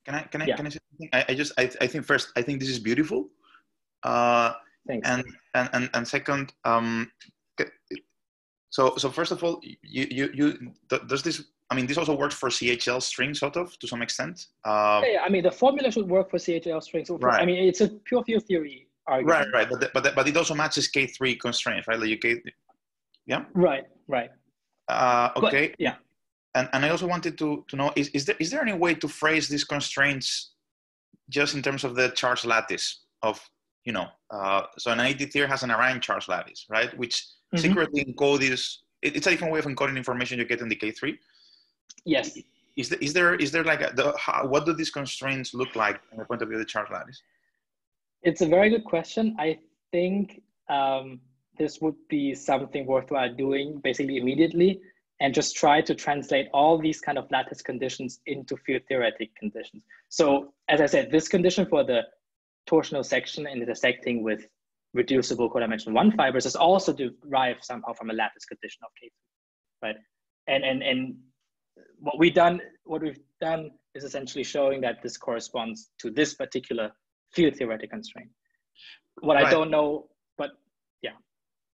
Can I can I yeah. can I say something? I, I just I, I think first I think this is beautiful. Uh, Thanks. And and and, and second, um, so so first of all, you you you does this? I mean, this also works for CHL strings, sort of, to some extent. Uh, yeah, I mean, the formula should work for CHL strings. right. I mean, it's a pure field theory argument. Right, right, but the, but the, but it also matches K three constraints, right? Like you K, yeah. Right, right. Uh, okay. But, yeah. And and I also wanted to to know is is there is there any way to phrase these constraints just in terms of the charge lattice of you know, uh, so an 8D theory has an Narain charge lattice, right? Which mm-hmm. secretly encodes it's a different way of encoding information you get in the K3. Yes. Is there, is there, is there like, a, the, how, what do these constraints look like from the point of view of the charge lattice? It's a very good question. I think um, this would be something worthwhile doing basically immediately and just try to translate all these kind of lattice conditions into field theoretic conditions. So as I said, this condition for the torsional section intersecting with reducible codimension one fibers is also derived somehow from a lattice condition of K3, right? And, and, and what we've done, what we've done is essentially showing that this corresponds to this particular field theoretic constraint. What right. I don't know.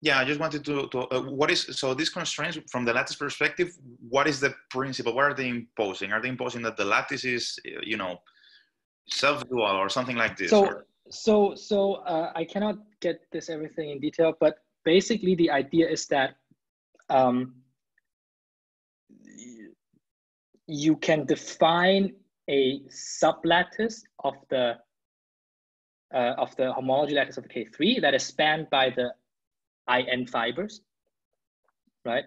Yeah, I just wanted to, to uh, what is, so these constraints from the lattice perspective, what is the principle? What are they imposing? Are they imposing that the lattice is, you know, self-dual or something like this? So, or? so, so uh, I cannot get this everything in detail, but basically the idea is that um, you can define a sublattice of the uh, of the homology lattice of K3 that is spanned by the IN fibers, right?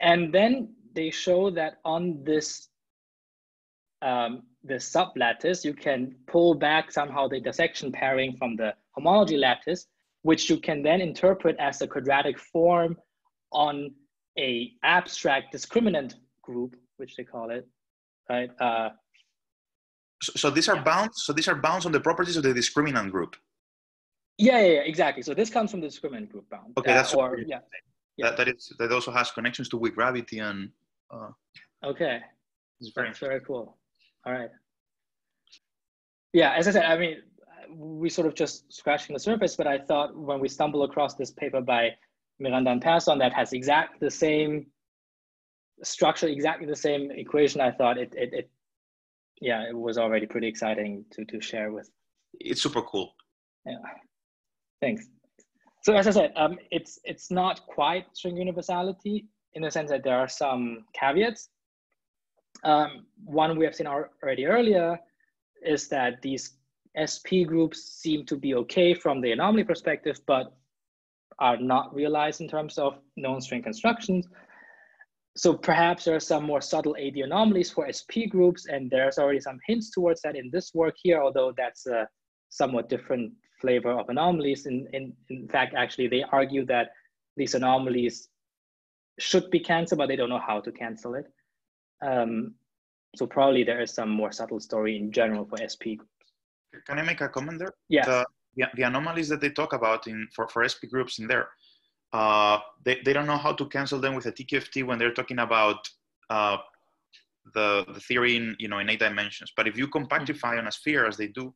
And then they show that on this um, the sublattice, you can pull back somehow the intersection pairing from the homology lattice, which you can then interpret as a quadratic form on a abstract discriminant group, which they call it, right? Uh, so, so, these are bounds. So these are bounds on the properties of the discriminant group. Yeah, yeah, yeah exactly. So this comes from the discriminant group bound. Okay, that's or yeah. yeah. That, that is that also has connections to weak gravity and. Uh, okay, very that's very cool. All right. Yeah, as I said, I mean, we sort of just scratching the surface, but I thought when we stumble across this paper by Miranda and Persson that has exactly the same structure, exactly the same equation, I thought it, it, it yeah, it was already pretty exciting to, to share with. It's super cool. Yeah, thanks. So as I said, um, it's, it's not quite string universality in the sense that there are some caveats. Um, one we have seen already earlier is that these SP groups seem to be okay from the anomaly perspective, but are not realized in terms of known string constructions. So perhaps there are some more subtle 8D anomalies for SP groups, and there's already some hints towards that in this work here, although that's a somewhat different flavor of anomalies. In, in, in fact, actually, they argue that these anomalies should be canceled, but they don't know how to cancel it. Um, so probably there is some more subtle story in general for SP groups. Can I make a comment there? Yeah. The, the, the anomalies that they talk about in for, for SP groups in there, uh, they, they don't know how to cancel them with a TQFT when they're talking about uh, the, the theory in, you know, in eight dimensions. But if you compactify on a sphere as they do,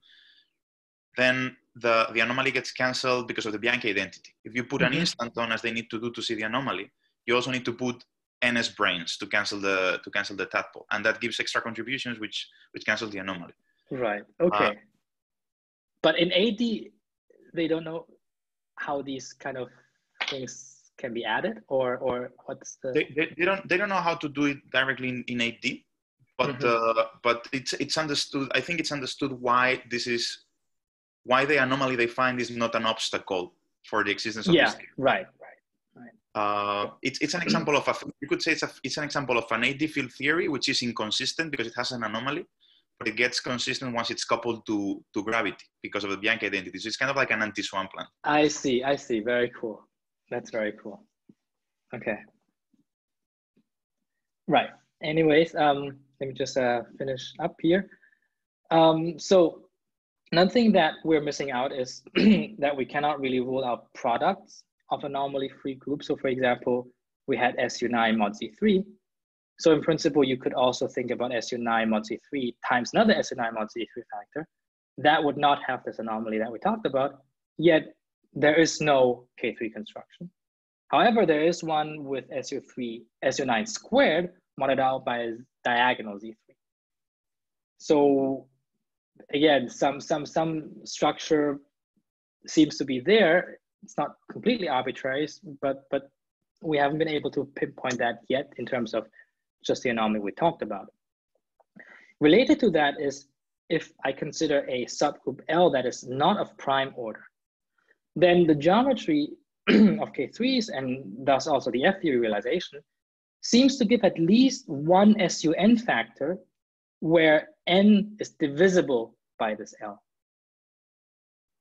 then the, the anomaly gets canceled because of the Bianchi identity. If you put mm-hmm. an instanton as they need to do to see the anomaly, you also need to put NS branes to cancel the to cancel the tadpole, and that gives extra contributions which which cancel the anomaly. Right. Okay. Uh, but in 8D, they don't know how these kind of things can be added, or or what's the? They, they, they don't they don't know how to do it directly in, in 8D, but mm-hmm. uh, but it's it's understood. I think it's understood why this is why the anomaly they find is not an obstacle for the existence of yeah, this. right. Uh, it's, it's an example of a, you could say it's, a, it's an example of an 8D field theory, which is inconsistent because it has an anomaly, but it gets consistent once it's coupled to, to gravity because of the Bianchi identity. So it's kind of like an anti-swampland. I see, I see, very cool. That's very cool. Okay. Right, anyways, um, let me just uh, finish up here. Um, so another thing that we're missing out is <clears throat> that we cannot really rule out products of anomaly-free group. So for example, we had SU9 mod Z3. So in principle, you could also think about SU9 mod Z3 times another SU9 mod Z3 factor. That would not have this anomaly that we talked about, yet there is no K3 construction. However, there is one with SU3, SU9 squared modded out by diagonal Z3. So again, some, some, some structure seems to be there it's not completely arbitrary, but but we haven't been able to pinpoint that yet in terms of just the anomaly we talked about. Related to that is if I consider a subgroup L that is not of prime order, then the geometry <clears throat> of K3s and thus also the F theory realization seems to give at least one SUN factor where N is divisible by this L.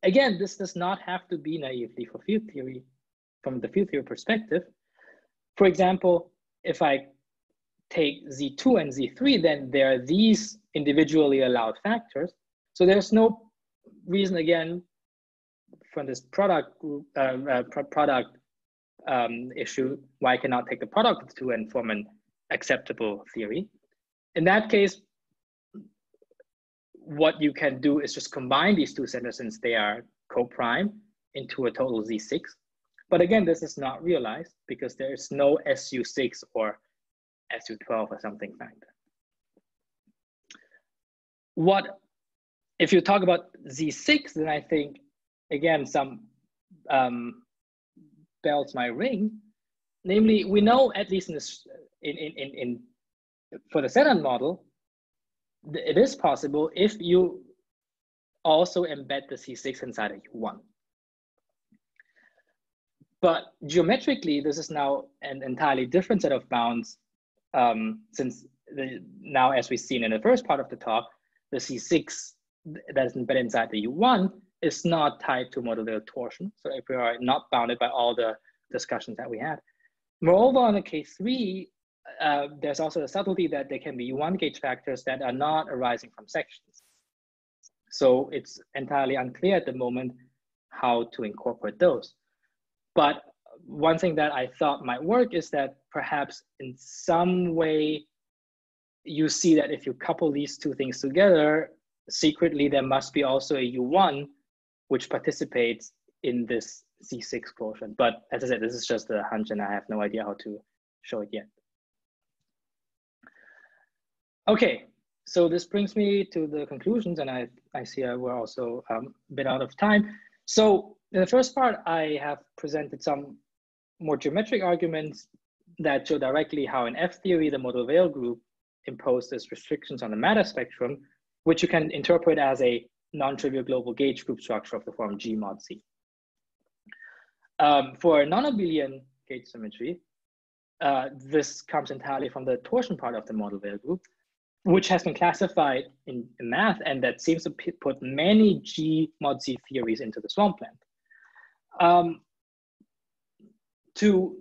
Again, this does not have to be naively for field theory from the field theory perspective. For example, if I take Z2 and Z3, then there are these individually allowed factors. So there's no reason, again, from this product group, uh, uh, product um, issue why I cannot take the product of two and form an acceptable theory. In that case, what you can do is just combine these two centers since they are co-prime into a total Z6. But again, this is not realized because there is no SU6 or SU12 or something like that. What, if you talk about Z6, then I think, again, some um, bells my ring. Namely, we know at least in this, in, in, in, in for the Standard Model, it is possible if you also embed the Z6 inside a U1. But geometrically, this is now an entirely different set of bounds um, since the, now, as we've seen in the first part of the talk, the Z6 that is embedded inside the U1 is not tied to Mordell-Weil torsion. So if we are not bounded by all the discussions that we had. Moreover, on the K3, uh, there's also a subtlety that there can be U1 gauge factors that are not arising from sections. So it's entirely unclear at the moment how to incorporate those. But one thing that I thought might work is that perhaps in some way you see that if you couple these two things together, secretly there must be also a U1 which participates in this Z6 quotient. But as I said, this is just a hunch and I have no idea how to show it yet. Okay, so this brings me to the conclusions and I, I see uh, we're also um, a bit out of time. So in the first part, I have presented some more geometric arguments that show directly how in F theory, the Mordell-Weil group imposes restrictions on the matter spectrum, which you can interpret as a non-trivial global gauge group structure of the form G mod Z. Um, for non-abelian gauge symmetry, uh, this comes entirely from the torsion part of the Mordell-Weil group, which has been classified in, in, math and that seems to put many G mod Z theories into the swampland. Um, to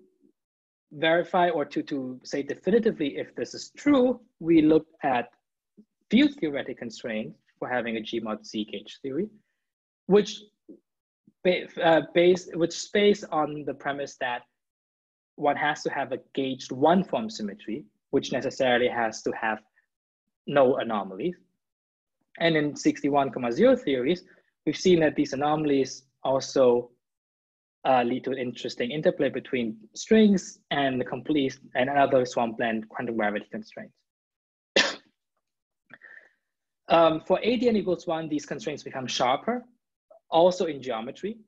verify or to, to say definitively if this is true, we looked at field theoretic constraints for having a G mod Z gauge theory, which uh, based, which is based on the premise that one has to have a gauged one form symmetry, which necessarily has to have no anomalies. And in 61,0 theories, we've seen that these anomalies also uh, lead to an interesting interplay between strings and the complete and other swampland quantum gravity constraints. <coughs> um, for 8D N equals one, these constraints become sharper also in geometry.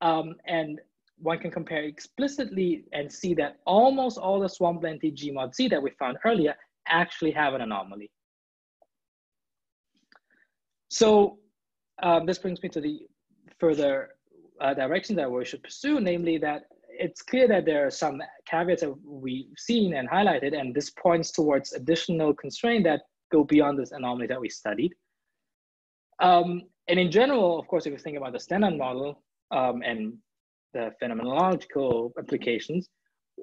Um, and one can compare explicitly and see that almost all the swampland G mod Z that we found earlier actually have an anomaly. So um, this brings me to the further uh, direction that we should pursue, namely that it's clear that there are some caveats that we've seen and highlighted, and this points towards additional constraint that go beyond this anomaly that we studied. Um, and in general, of course, if you think about the standard model um, and the phenomenological applications,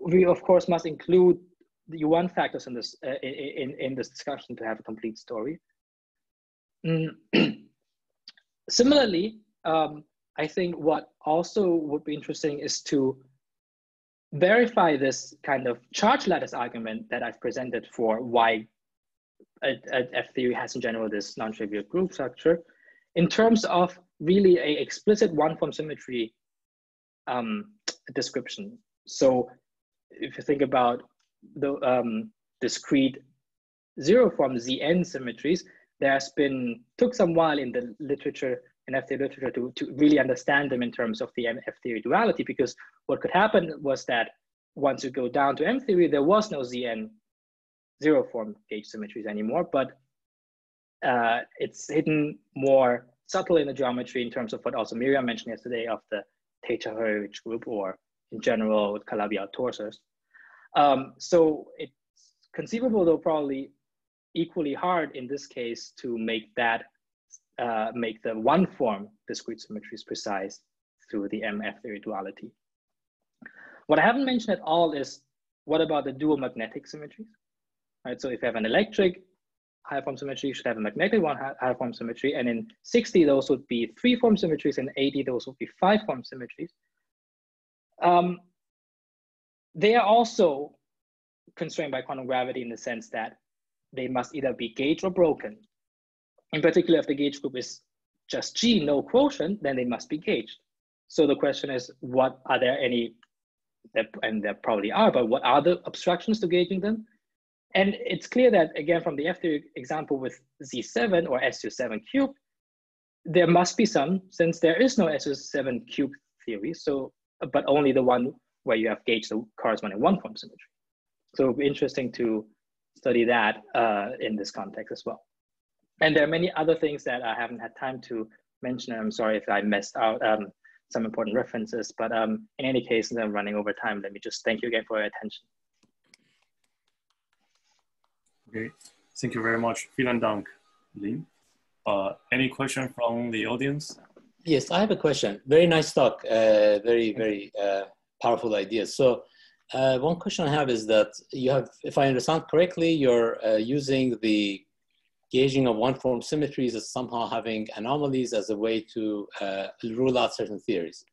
we of course must include the U1 factors in this uh, in, in this discussion to have a complete story. Mm. <clears throat> Similarly, um, I think what also would be interesting is to verify this kind of charge lattice argument that I've presented for why a, a F theory has in general this non-trivial group structure in terms of really a explicit one form symmetry um, description. So if you think about the um, discrete zero form ZN symmetries, there has been, took some while in the literature, in F theory literature to, to really understand them in terms of the F theory duality, because what could happen was that once you go down to M theory, there was no ZN zero form gauge symmetries anymore, but uh, it's hidden more subtle in the geometry in terms of what also Mirjam mentioned yesterday of the Tate-Shafarevich group or in general with Calabi-Yau torsors. Um, so it's conceivable, though probably equally hard in this case to make that uh, make the one form discrete symmetries precise through the MF theory duality. What I haven't mentioned at all is what about the dual magnetic symmetries? Right, so if you have an electric high form symmetry, you should have a magnetic one high form symmetry. And in 6D, those would be three form symmetries, and 8D, those would be five form symmetries. Um, they are also constrained by quantum gravity in the sense that they must either be gauged or broken. In particular, if the gauge group is just G, no quotient, then they must be gauged. So the question is, what are there any, and there probably are, but what are the obstructions to gauging them? And it's clear that, again, from the F theory example with Z7 or SU7 cube, there must be some, since there is no SU7 cube theory, so, but only the one where you have gauged the corresponding one form symmetry. So it'll be interesting to study that uh, in this context as well. And there are many other things that I haven't had time to mention. I'm sorry if I missed out um, some important references, but um, in any case, since I'm running over time, let me just thank you again for your attention. Okay, thank you very much. Vielen Dank, Lin. Uh, any question from the audience? Yes, I have a question. Very nice talk. Uh, very, very uh, powerful ideas. So uh, one question I have is that you have, if I understand correctly, you're uh, using the gauging of one form symmetries as somehow having anomalies as a way to uh, rule out certain theories.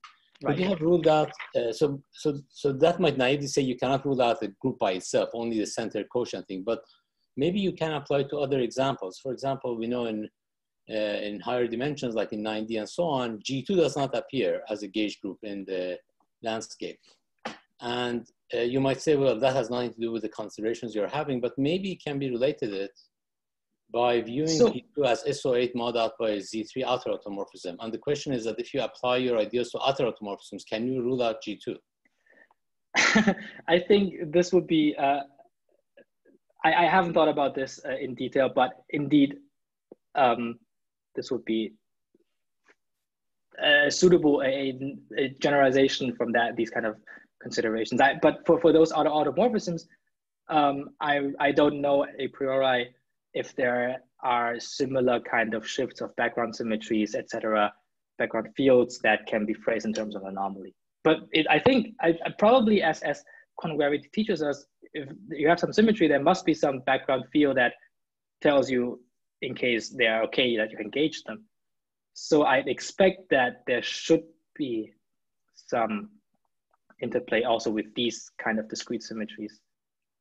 Right. Could you have ruled out, uh, so, so, so that might naively say you cannot rule out the group by itself, only the center quotient thing, but maybe you can apply to other examples. For example, we know in, uh, in higher dimensions, like in 9D and so on, G2 does not appear as a gauge group in the landscape. And uh, you might say, well, that has nothing to do with the considerations you're having, but maybe it can be related it by viewing so, G2 as SO8 mod out by Z3 outer automorphism. And the question is that if you apply your ideas to outer automorphisms, can you rule out G2? <laughs> I think this would be, uh, I, I, haven't thought about this uh, in detail, but indeed, um, this would be uh, suitable, a, a, generalization from that, these kind of considerations. I, but for, for those auto automorphisms, um, I, I don't know a priori if there are similar kind of shifts of background symmetries, etc., background fields that can be phrased in terms of anomaly. But it, I think I, I probably as, as quantum gravity teaches us, if you have some symmetry, there must be some background field that tells you in case they are okay that you can gauge them. So I'd expect that there should be some interplay also with these kind of discrete symmetries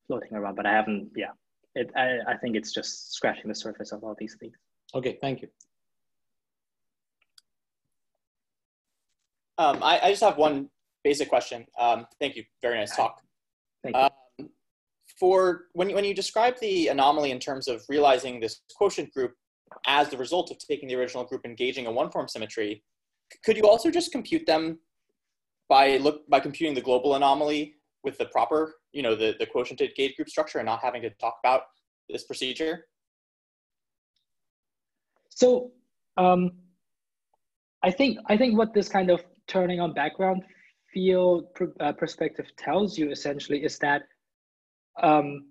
floating around, but I haven't, yeah, it, I, I think it's just scratching the surface of all these things. Okay, thank you. Um, I, I, just have one basic question. Um, thank you. Very nice talk. Thank you. Um, for when, when you describe the anomaly in terms of realizing this quotient group as the result of taking the original group engaging a one form symmetry, could you also just compute them by look by computing the global anomaly with the proper, you know, the, the quotiented gauge group structure and not having to talk about this procedure? So um, I think I think what this kind of turning on background field pr uh, perspective tells you essentially is that um,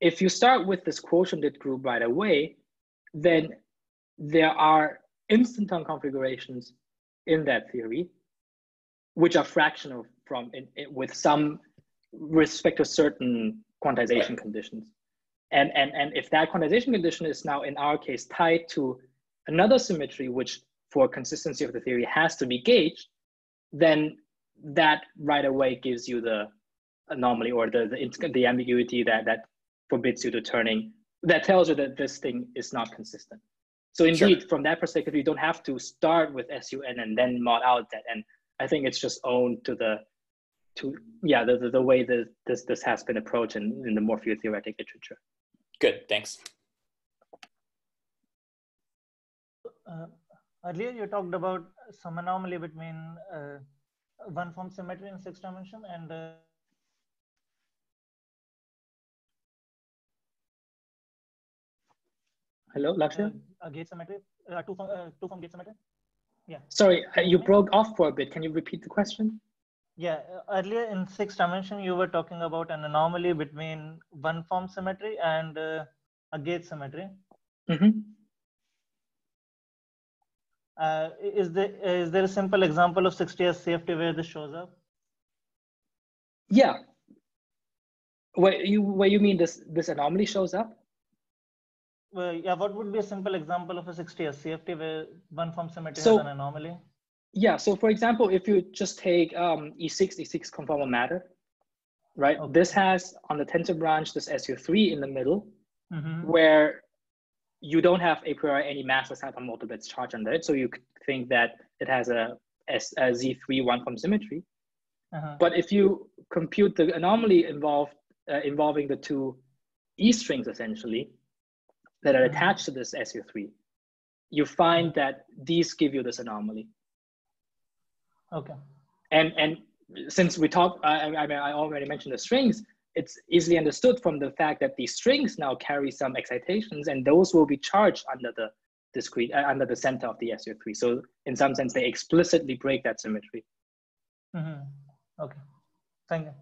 if you start with this quotiented group right away, then there are instanton configurations in that theory, which are fractional from in, in, with some respect to certain quantization conditions. And, and, and if that quantization condition is now in our case tied to another symmetry, which for consistency of the theory has to be gauged, then that right away gives you the anomaly or the, the, the ambiguity that, that forbids you to turning, that tells you that this thing is not consistent. So indeed, sure. from that perspective, you don't have to start with SUN and then mod out that. And I think it's just owned to the, to yeah, the, the, the way that this, this has been approached in, in the Morpheus theoretic literature. Good, thanks. Uh, earlier you talked about some anomaly between uh, one form symmetry in six dimension and uh, Hello, Lakshya? Uh, gauge symmetry, uh, two, form, uh, two form gauge symmetry? Yeah. Sorry, uh, you broke off for a bit. Can you repeat the question? Yeah, uh, earlier in sixth dimension, you were talking about an anomaly between one form symmetry and uh, a gauge symmetry. Mm-hmm. Uh, is there is there a simple example of 6D SCFT where this shows up? Yeah. Where you where you mean this this anomaly shows up? Well, yeah. What would be a simple example of a 6D SCFT where one form symmetry So- has an anomaly? Yeah. So for example, if you just take um, E6 E6 conformal matter, right? Okay. This has on the tensor branch this SU3 in the middle, hmm where you don't have a priori any massless hypermultiplet that's charged under it. So you could think that it has a, S, a Z3 one form symmetry. Uh-huh. But if you compute the anomaly involved uh, involving the two E strings essentially that are attached to this SU3, you find that these give you this anomaly. Okay. And and since we talked, I, I I mean, I already mentioned the strings. It's easily understood from the fact that these strings now carry some excitations, and those will be charged under the discrete uh, under the center of the SU3. So in some sense, they explicitly break that symmetry. hmm Okay. Thank you.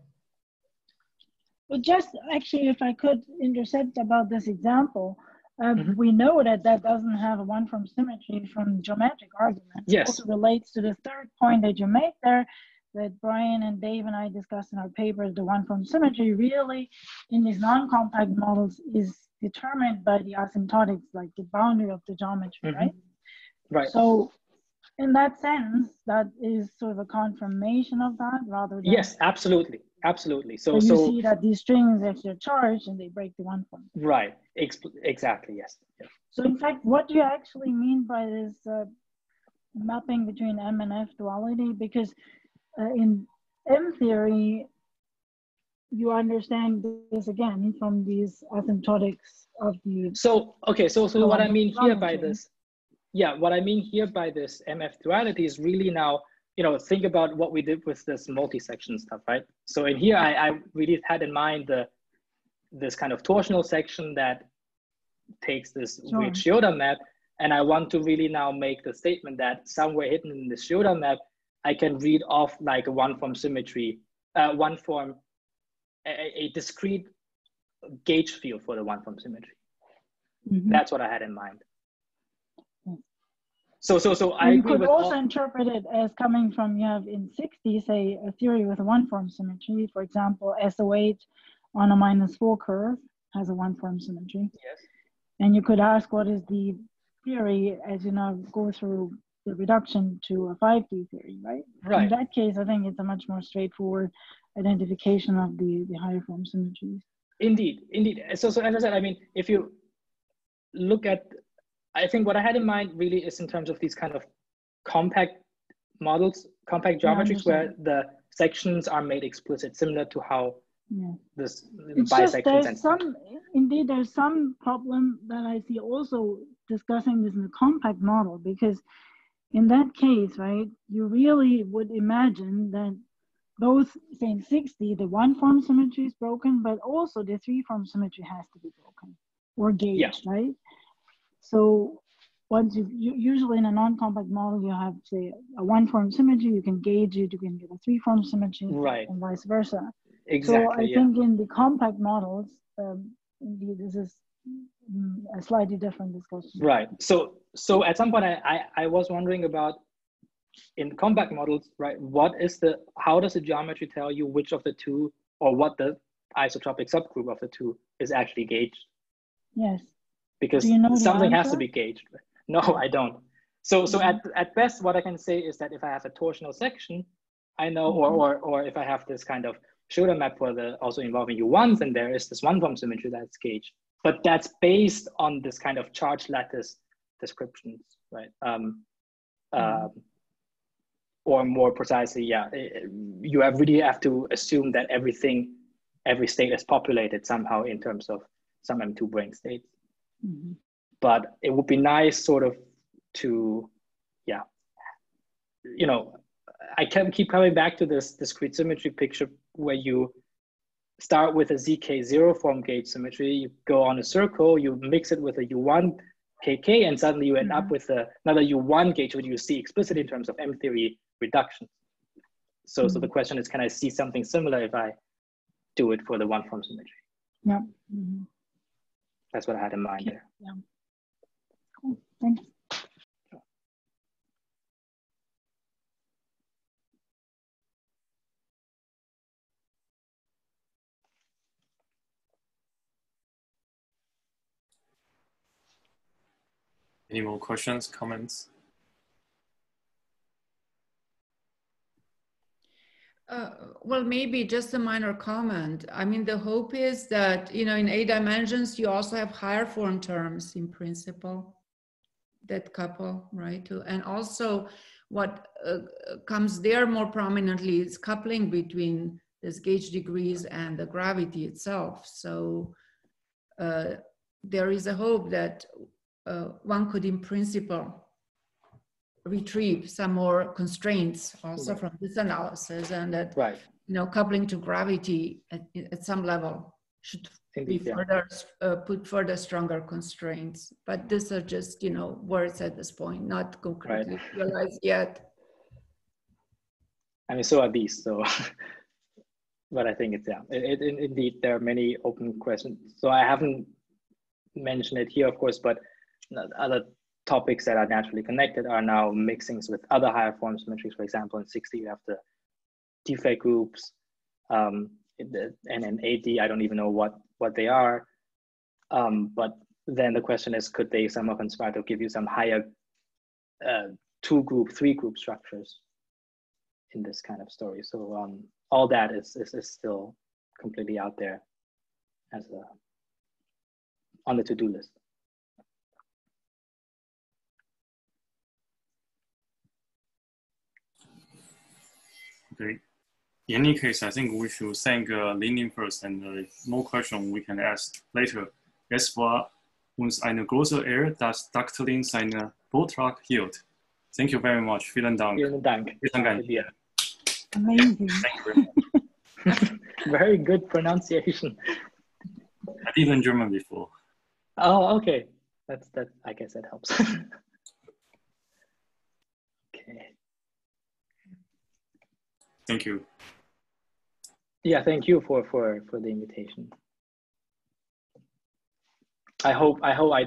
But just actually, if I could intercept about this example, um, Mhm. we know that that doesn't have a one from symmetry from geometric arguments. Yes. It also relates to the third point that you made there, that Brian and Dave and I discussed in our papers, the one from symmetry really in these non-compact models is determined by the asymptotics, like the boundary of the geometry, Mhm. right? Right. So in that sense, that is sort of a confirmation of that rather than yes, absolutely, absolutely. So so you so see that these strings actually are charged and they break the one form. right, Ex- exactly. Yes. yes. So in fact, what do you actually mean by this uh, mapping between M and F duality? Because uh, in M theory, you understand this again from these asymptotics of the So okay, so so what I mean here by this, yeah, what I mean here by this MF duality is really now, you know, think about what we did with this multi-section stuff, right? So in here, I, I really had in mind the this kind of torsional section that takes this Sure. weird Shioda map, and I want to really now make the statement that somewhere hidden in the Shioda map, I can read off like a one form symmetry, uh, one form, a, a- discrete gauge field for the one form symmetry. Mhm. That's what I had in mind. So, so, so I you could also all, interpret it as coming from you have in 6D, say a theory with a one form symmetry. For example, SO8 on a minus four curve has a one form symmetry. Yes. And you could ask what is the theory as you now go through the reduction to a 5D theory, right? Right. In that case, I think it's a much more straightforward identification of the, the higher form symmetries. Indeed, indeed. So, so as I said, I mean, if you look at, I think what I had in mind really is in terms of these kind of compact models, compact geometries where the sections are made explicit, similar to how Yeah. this It's just bisections and some, indeed, there's some problem that I see also discussing this in the compact model because in that case, right, you really would imagine that both, say in 6D, the one form symmetry is broken, but also the three form symmetry has to be broken or gauged, Yeah. right? So once you, you usually in a non-compact model, you have say a one form symmetry, you can gauge it, you can get a three form symmetry, Right. and vice versa. exactly. So I yeah. think in the compact models, um, indeed, this is mm, a slightly different discussion. Right. So so at some point I, I, I was wondering about in compact models, right? What is the how does the geometry tell you which of the two or what the isotropic subgroup of the two is actually gauged? Yes. Because you know something has to be gauged. <laughs> No, I don't. So so Mhm. at, at best what I can say is that if I have a torsional section, I know or Mhm. or or if I have this kind of Shioda map for the also involving U1s, then there is this one form symmetry that's gauged. But that's based on this kind of charge lattice descriptions, right? Um, Mhm. um, or more precisely, yeah, eh, eh, you have really have to assume that everything, every state is populated somehow in terms of some M2 brane states. Mhm. But it would be nice, sort of, to, yeah, you know, I can keep coming back to this discrete symmetry picture where you start with a ZK zero form gauge symmetry, you go on a circle, you mix it with a U1 KK, and suddenly you end up with a, another U1 gauge, which you see explicit in terms of M theory reduction. So, mm -hmm. so the question is, can I see something similar if I do it for the one form symmetry? Yeah. Mm -hmm. That's what I had in mind there. Yeah. Cool. Thanks. Any more questions, comments? Uh, well, maybe just a minor comment. I mean, the hope is that, you know, in A dimensions, you also have higher form terms in principle that couple, right? And also what uh, comes there more prominently is coupling between this gauge degrees and the gravity itself. So uh, there is a hope that uh, one could in principle retrieve some more constraints also right. from this analysis and that right. you know coupling to gravity at, at some level should Indeed, be further yeah. uh, put further stronger constraints but these are just you know words at this point not concretely right. realized yet i mean so are these so <laughs> but i think it's yeah it, it, indeed there are many open questions so i haven't mentioned it here of course but other topics that are naturally connected are now mixings with other higher form metrics. For example, in 6D, you have the defect groups, um, and in 8D, I don't even know what, what they are. Um, but then the question is, could they somehow conspire to give you some higher uh, two group, three group structures in this kind of story? So um, all that is, is, is still completely out there as a, on the to-do list. Okay. In any case, I think we should thank uh, Lenin first and uh, more questions we can ask later. Es war uns eine große Ehre, dass Dr. Lin seinen Vortrag hielt. Thank you very much. Vielen Dank. Vielen Dank. Vielen Dank. Amazing. <laughs> Thank you very much. <laughs> very good pronunciation. I did learn German before. Oh, okay. That's that. I guess that helps. <laughs> Thank you. Yeah, thank you for for for the invitation. I hope I hope I